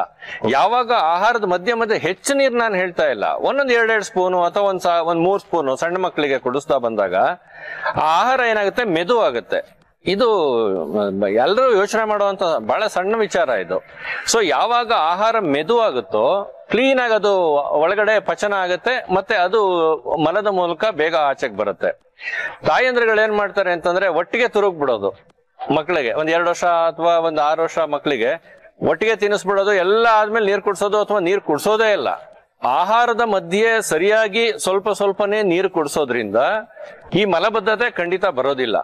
ಯಾವಾಗ ಆಹಾರದ ಮಧ್ಯ ಮಧ್ಯೆ ಹೆಚ್ಚು ನೀರು ನಾನು ಹೇಳ್ತಾ ಇಲ್ಲ. ಒಂದೊಂದು ಎರಡೆರಡು ಸ್ಪೂನು ಅಥವಾ ಒಂದ್ ಸಾ ಒಂದ್ ಮೂರ್ ಸ್ಪೂನು ಸಣ್ಣ ಮಕ್ಕಳಿಗೆ ಕುಡಿಸ್ತಾ ಬಂದಾಗ ಆ ಆಹಾರ ಏನಾಗುತ್ತೆ? ಮೆದು ಆಗುತ್ತೆ. ಇದು ಎಲ್ಲರೂ ಯೋಚನೆ ಮಾಡುವಂತ ಬಹಳ ಸಣ್ಣ ವಿಚಾರ ಇದು. ಸೊ ಯಾವಾಗ ಆಹಾರ ಮೆದು ಆಗುತ್ತೋ ಕ್ಲೀನ್ ಆಗಿ ಅದು ಒಳಗಡೆ ಪಚನ ಆಗುತ್ತೆ, ಮತ್ತೆ ಅದು ಮಲದ ಮೂಲಕ ಬೇಗ ಆಚೆಗೆ ಬರುತ್ತೆ. ತಾಯಂದ್ರಗಳು ಏನ್ ಮಾಡ್ತಾರೆ ಅಂತಂದ್ರೆ ಒಟ್ಟಿಗೆ ತುರುಗ್ ಬಿಡೋದು ಮಕ್ಕಳಿಗೆ ಒಂದ್ ಎರಡು ವರ್ಷ ಅಥವಾ ಒಂದ್ ಆರು ವರ್ಷ ಮಕ್ಕಳಿಗೆ ಒಟ್ಟಿಗೆ ತಿನ್ನಿಸ್ಬಿಡೋದು, ಎಲ್ಲ ಆದ್ಮೇಲೆ ನೀರ್ ಕುಡ್ಸೋದು ಅಥವಾ ನೀರ್ ಕುಡ್ಸೋದೇ ಇಲ್ಲ. ಆಹಾರದ ಮಧ್ಯೆ ಸರಿಯಾಗಿ ಸ್ವಲ್ಪ ಸ್ವಲ್ಪನೇ ನೀರು ಕುಡಿಸೋದ್ರಿಂದ ಈ ಮಲಬದ್ಧತೆ ಖಂಡಿತ ಬರೋದಿಲ್ಲ.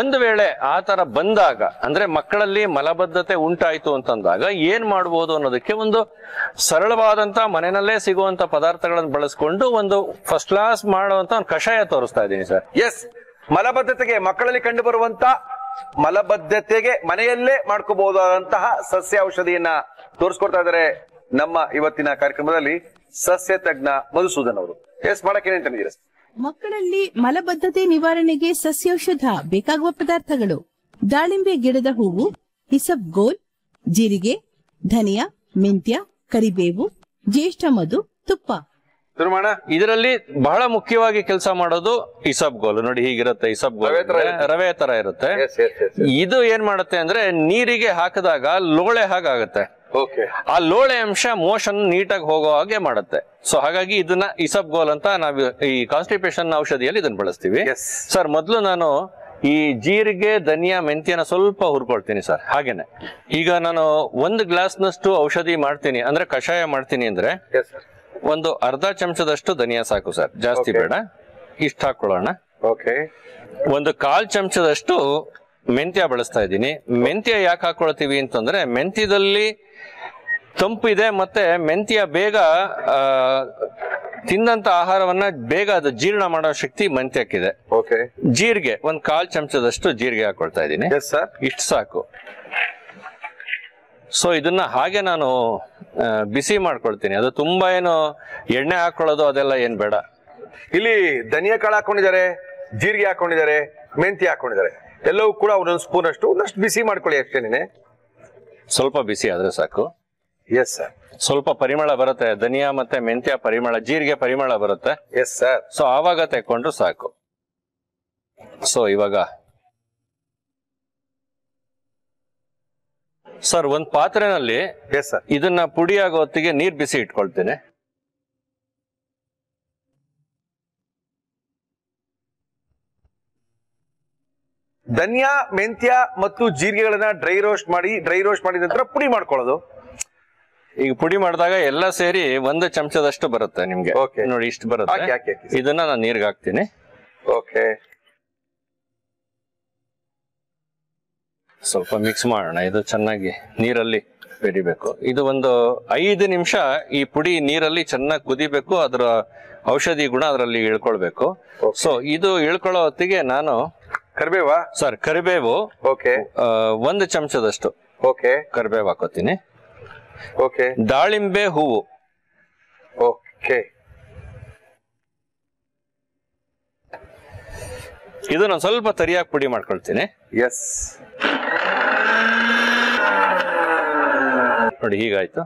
ಒಂದು ವೇಳೆ ಆ ತರ ಬಂದಾಗ, ಅಂದ್ರೆ ಮಕ್ಕಳಲ್ಲಿ ಮಲಬದ್ಧತೆ ಉಂಟಾಯ್ತು ಅಂತಂದಾಗ ಏನ್ ಮಾಡ್ಬೋದು ಅನ್ನೋದಕ್ಕೆ ಒಂದು ಸರಳವಾದಂತ ಮನೆಯಲ್ಲೇ ಸಿಗುವಂತ ಪದಾರ್ಥಗಳನ್ನು ಬಳಸ್ಕೊಂಡು ಒಂದು ಫಸ್ಟ್ ಕ್ಲಾಸ್ ಮಾಡುವಂತ ಒಂದು ಕಷಾಯ ತೋರಿಸ್ತಾ ಇದ್ದೀನಿ ಸರ್. ಎಸ್ ಮಲಬದ್ಧತೆಗೆ ಮಕ್ಕಳಲ್ಲಿ ಕಂಡು ಬರುವಂತ ಮಲಬದ್ಧತೆಗೆ ಮನೆಯಲ್ಲೇ ಮಾಡ್ಕೋಬಹುದಾದಂತಹ ಸಸ್ಯ ಔಷಧಿಯನ್ನ ತೋರಿಸ್ಕೊಡ್ತಾ ಇದ್ದಾರೆ ನಮ್ಮ ಇವತ್ತಿನ ಕಾರ್ಯಕ್ರಮದಲ್ಲಿ. ಸಸ್ಯ ತಜ್ಞ ಮಧುಸೂದನ್ ಅವರು. ಎಸ್ ಮಾಡಕ್ಕೆ ಏನೇನ್ ತಂದಿದ್ದೀರಾ ಸರ್? ಮಕ್ಕಳಲ್ಲಿ ಮಲಬದ್ಧತೆ ನಿವಾರಣೆಗೆ ಸಸ್ಯೌಷಧ ಬೇಕಾಗುವ ಪದಾರ್ಥಗಳು. ದಾಳಿಂಬೆ ಗಿಡದ ಹೂವು ಹಿಸಬ್ಗೋಲ್ ಜೀರಿಗೆ ಧನಿಯಾ ಮೆಂತ್ಯ ಕರಿಬೇವು ಜ್ಯೇಷ್ಠ ಮಧು ತುಪ್ಪ. ಶುರು ಇದರಲ್ಲಿ ಬಹಳ ಮುಖ್ಯವಾಗಿ ಕೆಲಸ ಮಾಡೋದು ಇಸಬ್ ಗೋಲ್. ನೋಡಿ ಹೀಗಿರುತ್ತೆ ಇಸಬ್ ಗೋಲ್. ರವೆ ತರ ಇರುತ್ತೆ. ಇದು ಏನ್ ಮಾಡುತ್ತೆ ಅಂದ್ರೆ ನೀರಿಗೆ ಹಾಕಿದಾಗ ಲೋಳೆ ಹಾಗಾಗುತ್ತೆ. ಆ ಲೋಳೆ ಅಂಶ ಮೋಷನ್ ನೀಟಾಗಿ ಹೋಗೋ ಹಾಗೆ ಮಾಡುತ್ತೆ. ಸೊ ಹಾಗಾಗಿ ಇದನ್ನ ಇಸಬ್ಗೋಲ್ ಅಂತ ನಾವು ಈ ಕಾನ್ಸ್ಟಿಪೇಷನ್ ಔಷಧಿಯಲ್ಲಿ ಇದನ್ನ ಬಳಸ್ತೀವಿ. ಸರ್ ಮೊದಲು ನಾನು ಈ ಜೀರಿಗೆ ಧನಿಯಾ ಮೆಂತ್ಯನ ಸ್ವಲ್ಪ ಹುರ್ಕೊಳ್ತೀನಿ ಸರ್ ಹಾಗೇನೆ. ಈಗ ನಾನು ಒಂದು ಗ್ಲಾಸ್ನಷ್ಟು ಔಷಧಿ ಮಾಡ್ತೀನಿ ಅಂದ್ರೆ ಕಷಾಯ ಮಾಡ್ತೀನಿ ಅಂದ್ರೆ ಒಂದು ಅರ್ಧ ಚಮಚದಷ್ಟು ಧನಿಯಾ ಸಾಕು ಸರ್ ಜಾಸ್ತಿ ಬೇಡ. ಇಷ್ಟ ಹಾಕೊಳ್ಳೋಣ ಓಕೆ ಒಂದು ಕಾಲ್ ಚಮಚದಷ್ಟು ಮೆಂತ್ಯ ಬಳಸ್ತಾ ಇದ್ದೀನಿ. ಮೆಂತ್ಯ ಯಾಕೆ ಹಾಕೊಳ್ತೀವಿ ಅಂತಂದ್ರೆ ಮೆಂತ್ಯದಲ್ಲಿ ತಂಪಿದೆ ಮತ್ತೆ ಮೆಂತ್ಯ ಬೇಗ ತಿಂದಂಥ ತಿಂದಂತ ಆಹಾರವನ್ನ ಬೇಗ ಅದು ಜೀರ್ಣ ಮಾಡೋ ಶಕ್ತಿ ಮೆಂತ್ಯಕ್ಕಿದೆ. ಓಕೆ. ಜೀರಿಗೆ ಒಂದ್ ಕಾಲ್ ಚಮಚದಷ್ಟು ಜೀರಿಗೆ ಹಾಕೊಳ್ತಾ ಇದ್ದೀನಿ. ಎಸ್ ಸರ್ ಇಷ್ಟು ಸಾಕು. ಸೊ ಇದನ್ನ ಹಾಗೆ ನಾನು ಬಿಸಿ ಮಾಡ್ಕೊಳ್ತೀನಿ. ಅದು ತುಂಬಾ ಏನು ಎಣ್ಣೆ ಹಾಕೊಳ್ಳೋದು ಅದೆಲ್ಲ ಏನ್ ಬೇಡ. ಇಲ್ಲಿ ಧನಿಯಾ ಕಾಳು ಹಾಕೊಂಡಿದ್ದಾರೆ ಜೀರಿಗೆ ಹಾಕೊಂಡಿದ್ದಾರೆ ಮೆಂತಿ ಹಾಕೊಂಡಿದ್ದಾರೆ. ಎಲ್ಲವೂ ಕೂಡ ಒಂದೊಂದು ಸ್ಪೂನ್ ಅಷ್ಟು ಒಂದಷ್ಟು ಬಿಸಿ ಮಾಡ್ಕೊಳ್ಳಿ ಅಷ್ಟೇನೆ. ಸ್ವಲ್ಪ ಬಿಸಿ ಆದ್ರೆ ಸಾಕು. ಎಸ್ ಸರ್ ಸ್ವಲ್ಪ ಪರಿಮಳ ಬರುತ್ತೆ. ಧನಿಯಾ ಮತ್ತೆ ಮೆಂತ್ಯ ಪರಿಮಳ ಜೀರಿಗೆ ಪರಿಮಳ ಬರುತ್ತೆ. ಎಸ್ ಸರ್ ಸೊ ಆವಾಗ ತೆಕ್ಕೊಂಡ್ರು ಸಾಕು. ಸೊ ಇವಾಗ. ಸರ್ ಒಂದ್ ಪಾತ್ರೆನಲ್ಲಿ ಎಸ್ ಸರ್ ಇದನ್ನ ಪುಡಿ ಆಗೋ ಹೊತ್ತಿಗೆ ನೀರ್ ಬಿಸಿ ಇಟ್ಕೊಳ್ತೇನೆ. ಧನಿಯಾ ಮೆಂತ್ಯ ಮತ್ತು ಜೀರಿಗೆಗಳನ್ನ ಡ್ರೈ ರೋಸ್ಟ್ ಮಾಡಿ ಡ್ರೈ ರೋಸ್ಟ್ ಮಾಡಿದ ನಂತರ ಪುಡಿ ಮಾಡ್ಕೊಳ್ಳೋದು. ಈಗ ಪುಡಿ ಮಾಡಿದಾಗ ಎಲ್ಲ ಸೇರಿ ಒಂದು ಚಮಚದಷ್ಟು ಬರುತ್ತೆ ನಿಮ್ಗೆ. Okay. ನೋಡಿ ಇಷ್ಟು ಹಾಕಿ, ಬರುತ್ತೆ. ಹಾಕಿ, ಹಾಕಿ. ಇದನ್ನ ನಾನು ನೀರ್ಗೆ ಹಾಕ್ತೀನಿ. ಓಕೆ ಸ್ವಲ್ಪ ಮಿಕ್ಸ್ ಮಾಡೋಣ. ಇದು ಚೆನ್ನಾಗಿ ನೀರಲ್ಲಿ ಬೆರಿಬೇಕು. ಇದು ಒಂದು ಐದು ನಿಮಿಷ ಈ ಪುಡಿ ನೀರಲ್ಲಿ ಚೆನ್ನಾಗಿ ಕುದಿಬೇಕು. ಅದರ ಔಷಧಿ ಗುಣ ಅದರಲ್ಲಿ ಇಳ್ಕೊಳ್ಬೇಕು ಸೊ ಇದು ಇಳ್ಕೊಳ್ಳೋ ಹೊತ್ತಿಗೆ ನಾನು ಕರಿಬೇವಾ? ಸರ್ ಕರಿಬೇವು ಓಕೆ ಆ, ಒಂದು ಚಮಚದಷ್ಟು ಓಕೆ ಕರಿಬೇವು ಹಾಕೋತೀನಿ. ಓಕೆ ದಾಳಿಂಬೆ ಹೂವು. ಓಕೆ ಇದನ್ನ ಸ್ವಲ್ಪ ತರಿಯಾಗಿ ಪುಡಿ ಮಾಡ್ಕೊಳ್ತೀನಿ. ಎಸ್ ನೋಡಿ ಹೀಗಾಯ್ತು.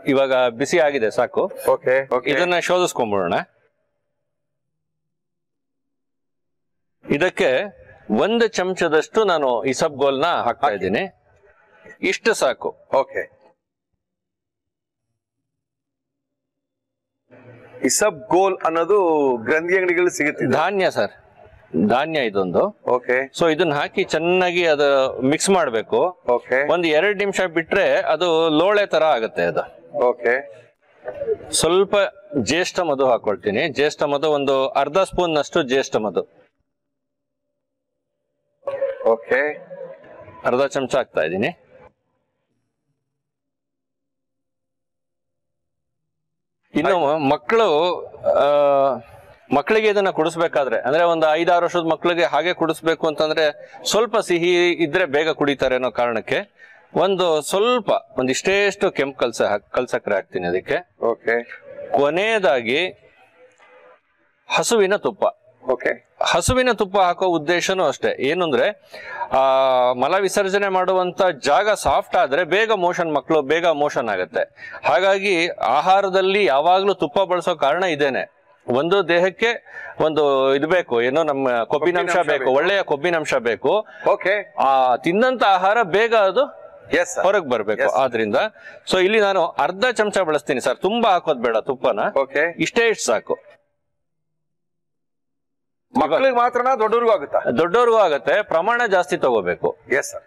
ಇವಾಗ ಬಿಸಿ ಆಗಿದೆ ಸಾಕು. ಓಕೆ ಇದನ್ನ ಶೋಧಿಸ್ಕೊಂಡ್ಬಿಡೋಣ. ಇದಕ್ಕೆ ಒಂದು ಚಮಚದಷ್ಟು ನಾನು ಈ ಇಸಬ್ಗೋಲ್ನ ಹಾಕ್ತಾ ಇದ್ದೀನಿ. ಇಷ್ಟು ಸಾಕು. ಓಕೆ. ಇಸಬ್ ಗೋಲ್ ಅನ್ನೋದು ಗ್ರಂಥಿ ಅಂಗಡಿಗಳು ಸಿಗುತ್ತೆ ಧಾನ್ಯ ಸರ್. ಧಾನ್ಯ ಇದೊಂದು. ಓಕೆ. ಸೊ ಇದನ್ನ ಹಾಕಿ ಚೆನ್ನಾಗಿ ಅದು ಮಿಕ್ಸ್ ಮಾಡಬೇಕು. ಓಕೆ. ಒಂದು ಎರಡು ನಿಮಿಷ ಬಿಟ್ರೆ ಅದು ಲೋಳೆ ತರ ಆಗುತ್ತೆ ಅದು. ಓಕೆ. ಸ್ವಲ್ಪ ಜ್ಯೇಷ್ಠ ಮಧು ಹಾಕೊಳ್ತೀನಿ. ಜ್ಯೇಷ್ಠ ಮಧು ಒಂದು ಅರ್ಧ ಸ್ಪೂನ್ ಅಷ್ಟು ಜ್ಯೇಷ್ಠ ಮಧು. ಓಕೆ. ಅರ್ಧ ಚಮಚ ಹಾಕ್ತಾ ಇದ್ದೀನಿ. ಇನ್ನು ಮಕ್ಕಳು ಮಕ್ಕಳಿಗೆ ಇದನ್ನ ಕುಡಿಸ್ಬೇಕಾದ್ರೆ ಅಂದ್ರೆ ಒಂದು ಐದಾರು ವರ್ಷದ ಮಕ್ಕಳಿಗೆ ಹಾಗೆ ಕುಡಿಸ್ಬೇಕು ಅಂತಂದ್ರೆ ಸ್ವಲ್ಪ ಸಿಹಿ ಇದ್ರೆ ಬೇಗ ಕುಡಿತಾರೆ ಅನ್ನೋ ಕಾರಣಕ್ಕೆ ಒಂದು ಸ್ವಲ್ಪ ಒಂದಿಷ್ಟೇಷ್ಟು ಕೆಂಪು ಕಲ್ಸ ಕಲ್ಸಕ್ರೆ ಹಾಕ್ತೀನಿ ಅದಕ್ಕೆ. ಓಕೆ. ಕೊನೆಯದಾಗಿ ಹಸುವಿನ ತುಪ್ಪ. ಓಕೆ. ಹಸುವಿನ ತುಪ್ಪ ಹಾಕೋ ಉದ್ದೇಶನೂ ಅಷ್ಟೇ. ಏನಂದ್ರೆ ಅಂದ್ರೆ ಆ ಮಲ ವಿಸರ್ಜನೆ ಮಾಡುವಂತ ಜಾಗ ಸಾಫ್ಟ್ ಆದ್ರೆ ಬೇಗ ಮೋಷನ್ ಮಕ್ಕಳು ಬೇಗ ಮೋಷನ್ ಆಗುತ್ತೆ. ಹಾಗಾಗಿ ಆಹಾರದಲ್ಲಿ ಯಾವಾಗ್ಲೂ ತುಪ್ಪ ಬಳಸೋ ಕಾರಣ ಇದೇನೆ. ಒಂದು ದೇಹಕ್ಕೆ ಒಂದು ಇದು ಬೇಕು ಏನೋ ನಮ್ಮ ಕೊಬ್ಬಿನಂಶ ಬೇಕು. ಒಳ್ಳೆಯ ಕೊಬ್ಬಿನಂಶ ಬೇಕು. ಓಕೆ. ಆ ತಿಂದಂತ ಆಹಾರ ಬೇಗ ಅದು ಎಸ್ ಹೊರಗೆ ಬರ್ಬೇಕು. ಆದ್ರಿಂದ. ಸೊ ಇಲ್ಲಿ ನಾನು ಅರ್ಧ ಚಮಚ ಬಳಸ್ತೀನಿ ಸರ್. ತುಂಬಾ ಹಾಕೋದ್ ಬೇಡ ತುಪ್ಪನ. ಓಕೆ. ಇಷ್ಟೇ ಇಷ್ಟು ಸಾಕು. ಮಕ್ಕಳಿಗೆ ಮಾತ್ರನಾ ದೊಡ್ಡವ್ರಿಗೂ ಆಗುತ್ತಾ? ದೊಡ್ಡವ್ರಿಗೂ ಆಗುತ್ತೆ. ಪ್ರಮಾಣ ಜಾಸ್ತಿ ತಗೋಬೇಕು. ಎಸ್ ಸರ್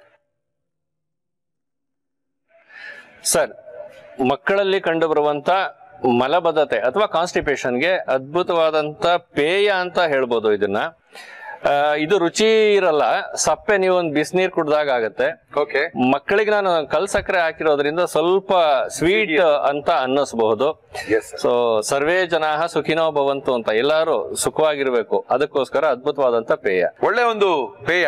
ಸರ್ ಮಕ್ಕಳಲ್ಲಿ ಕಂಡುಬರುವಂತ ಮಲಬದ್ಧತೆ ಅಥವಾ ಕಾನ್ಸ್ಟಿಪೇಷನ್ಗೆ ಅದ್ಭುತವಾದಂತ ಪೇಯ ಅಂತ ಹೇಳ್ಬೋದು ಇದನ್ನ. ಇದು ರುಚಿ ಇರಲ್ಲ. ಸಪ್ಪೆ ನೀವು ಒಂದು ಬಿಸಿನೀರ್ ಕುಡ್ದಾಗ ಆಗತ್ತೆ. ಓಕೆ. ಮಕ್ಕಳಿಗೆ ನಾನು ಕಲ್ ಸಕ್ಕರೆ ಹಾಕಿರೋದ್ರಿಂದ ಸ್ವಲ್ಪ ಸ್ವೀಟ್ ಅಂತ ಅನ್ನಿಸಬಹುದು. ಸೊ ಸರ್ವೇ ಜನ ಸುಖಿನೋ ಭವಂತು ಅಂತ ಎಲ್ಲರೂ ಸುಖವಾಗಿರ್ಬೇಕು. ಅದಕ್ಕೋಸ್ಕರ ಅದ್ಭುತವಾದಂತ ಪೇಯ. ಒಳ್ಳೆ ಒಂದು ಪೇಯ.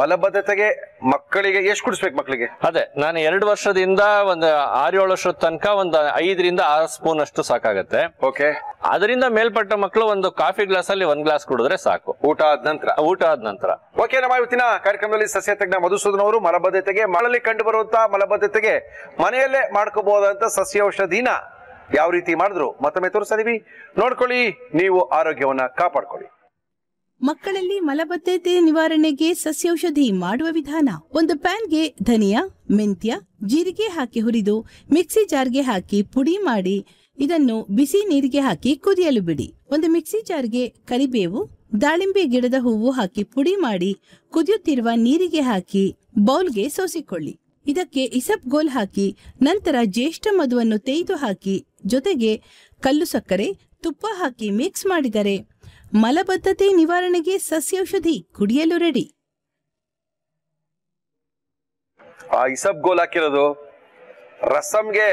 ಮಲಬದ್ಧತೆಗೆ ಮಕ್ಕಳಿಗೆ ಎಷ್ಟು ಕುಡಿಸ್ಬೇಕು ಮಕ್ಕಳಿಗೆ? ಅದೇ ನಾನು ಎರಡು ವರ್ಷದಿಂದ ಒಂದು ಆರು ಏಳು ವರ್ಷದ ತನಕ ಒಂದು ಐದರಿಂದ ಆರು ಸ್ಪೂನ್ ಅಷ್ಟು ಸಾಕಾಗತ್ತೆ. ಓಕೆ. ಅದರಿಂದ ಮೇಲ್ಪಟ್ಟ ಮಕ್ಕಳು ಒಂದು ಕಾಫಿ ಗ್ಲಾಸ್ ಅಲ್ಲಿ ಒಂದ್ ಗ್ಲಾಸ್ ಕುಡಿದ್ರೆ ಸಾಕು. ಊಟ ಆದ ನಂತರ? ಊಟ ಆದ ನಂತರ. ಓಕೆ ನಮ್ಮ ಇವತ್ತಿನ ಕಾರ್ಯಕ್ರಮದಲ್ಲಿ ಸಸ್ಯ ತಜ್ಞ ಮಧುಸೂದನ್ ಅವರು ಮಲಬದ್ಧತೆಗೆ ಮಳಲ್ಲಿ ಕಂಡು ಬರುವಂತಹ ಮಲಬದ್ಧತೆಗೆ ಮನೆಯಲ್ಲೇ ಮಾಡ್ಕೋಬಹುದಂತ ಸಸ್ಯ ಔಷಧಿನ ಯಾವ ರೀತಿ ಮಾಡಿದ್ರು ಮತ್ತೊಮ್ಮೆ ತೋರಿಸ್ತಾ ಇದೀವಿ. ನೋಡ್ಕೊಳ್ಳಿ ನೀವು ಆರೋಗ್ಯವನ್ನ ಕಾಪಾಡ್ಕೊಳ್ಳಿ. ಮಕ್ಕಳಲ್ಲಿ ಮಲಬದ್ಧತೆ ನಿವಾರಣೆಗೆ ಸಸ್ಯೌಷಧಿ ಮಾಡುವ ವಿಧಾನ. ಒಂದು ಪ್ಯಾನ್ಗೆ ಧನಿಯಾ, ಮೆಂತ್ಯ, ಜೀರಿಗೆ ಹಾಕಿ ಹುರಿದು, ಮಿಕ್ಸಿ ಜಾರ್ಗೆ ಹಾಕಿ ಪುಡಿ ಮಾಡಿ, ಇದನ್ನು ಬಿಸಿ ನೀರಿಗೆ ಹಾಕಿ ಕುದಿಯಲು ಬಿಡಿ. ಒಂದು ಮಿಕ್ಸಿ ಜಾರ್ಗೆ ಕರಿಬೇವು, ದಾಳಿಂಬೆ ಗಿಡದ ಹೂವು ಹಾಕಿ ಪುಡಿ ಮಾಡಿ, ಕುದಿಯುತ್ತಿರುವ ನೀರಿಗೆ ಹಾಕಿ ಬೌಲ್ಗೆ ಸೋಸಿಕೊಳ್ಳಿ. ಇದಕ್ಕೆ ಇಸಪ್ ಗೋಲ್ ಹಾಕಿ, ನಂತರ ಜ್ಯೇಷ್ಠ ಮಧುವನ್ನು ತೆಯ್ದು ಹಾಕಿ, ಜೊತೆಗೆ ಕಲ್ಲು ಸಕ್ಕರೆ, ತುಪ್ಪ ಹಾಕಿ ಮಿಕ್ಸ್ ಮಾಡಿದರೆ ಮಲಬದ್ಧತೆ ನಿವಾರಣೆಗೆ ಸಸ್ಯೌಷಧಿ ಕುಡಿಯಲು ರೆಡಿ. ಆ ಇಸಬ್ ಗೋಲ್ ಹಾಕಿರೋದು. ರಸಂಗೆ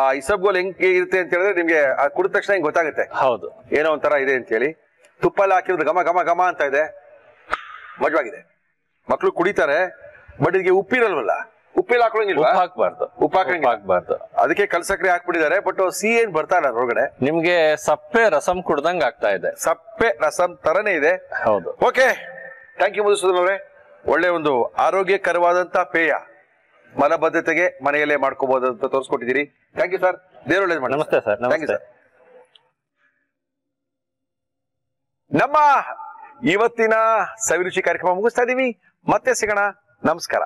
ಆ ಇಸಬ್ ಗೋಲ್ ಹೆಂಗ್ ಇರುತ್ತೆ ಅಂತ ಹೇಳಿದ್ರೆ ನಿಮ್ಗೆ ಆ ಕುಡಿದ ತಕ್ಷಣ ಹಿಂಗ್ ಗೊತ್ತಾಗುತ್ತೆ? ಹೌದು. ಏನೋ ಒಂಥರ ಇದೆ ಅಂತ ಹೇಳಿ. ತುಪ್ಪಲ್ಲಿ ಹಾಕಿರೋದು ಘಮ ಘಮ ಘಮ ಅಂತ ಇದೆ. ಮಜವಾಗಿದೆ. ಮಕ್ಕಳು ಕುಡಿತಾರೆ ಬಟ್ ಇದಕ್ಕೆ ಉಪ್ಪಿರಲ್ವಲ್ಲ? ಉಪ್ಪಿಲ್ಲ ಹಾಕೊಳಂಗಿಲ್ಲ ಉಪ್ಪು ಹಾಕ್ಬಾರ್ದು. ಉಪ್ಪು ಹಾಕಂಗಿಲ್ಲ. ಹಾಕ್ಬಾರ್ದು. ಅದಕ್ಕೆ ಕಲ್ಸಕ್ರೆ ಹಾಕ್ಬಿಟ್ಟಿದ್ದಾರೆ ಬಟ್ ಸಿ ಏನ್ ಬರ್ತಾ ಇಲ್ಲ ಹೊರಗಡೆ ನಿಮ್ಗೆ ಸಪ್ಪೆ ರಸಂ ಕುಡ್ದಂಗ್ ಆಗ್ತಾ ಇದೆ. ಸಪ್ಪೆ ರಸಂ ತರನೇ ಇದೆ. ಹೌದು. ಓಕೆ ಥ್ಯಾಂಕ್ ಯು ಮಧುಸೂದನ್ ಅವರೇ ಒಳ್ಳೆ ಒಂದು ಆರೋಗ್ಯಕರವಾದಂತ ಪೇಯ ಮಲಬದ್ಧತೆಗೆ ಮನೆಯಲ್ಲೇ ಮಾಡ್ಕೋಬಹುದು ಅಂತ ತೋರಿಸ್ಕೊಟ್ಟಿದ್ದೀರಿ. ಥ್ಯಾಂಕ್ ಯು ಸರ್ ದೇವ್ರ ಒಳ್ಳೆ ಮಾಡಿ ನಮಸ್ತೆ ಸರ್ ಥ್ಯಾಂಕ್ ಯು ನಮಸ್ತೆ. ನಮ್ಮ ಇವತ್ತಿನ ಸವಿರುಚಿ ಕಾರ್ಯಕ್ರಮ ಮುಗಿಸ್ತಾ ಇದೀವಿ. ಮತ್ತೆ ಸಿಗೋಣ. ನಮಸ್ಕಾರ.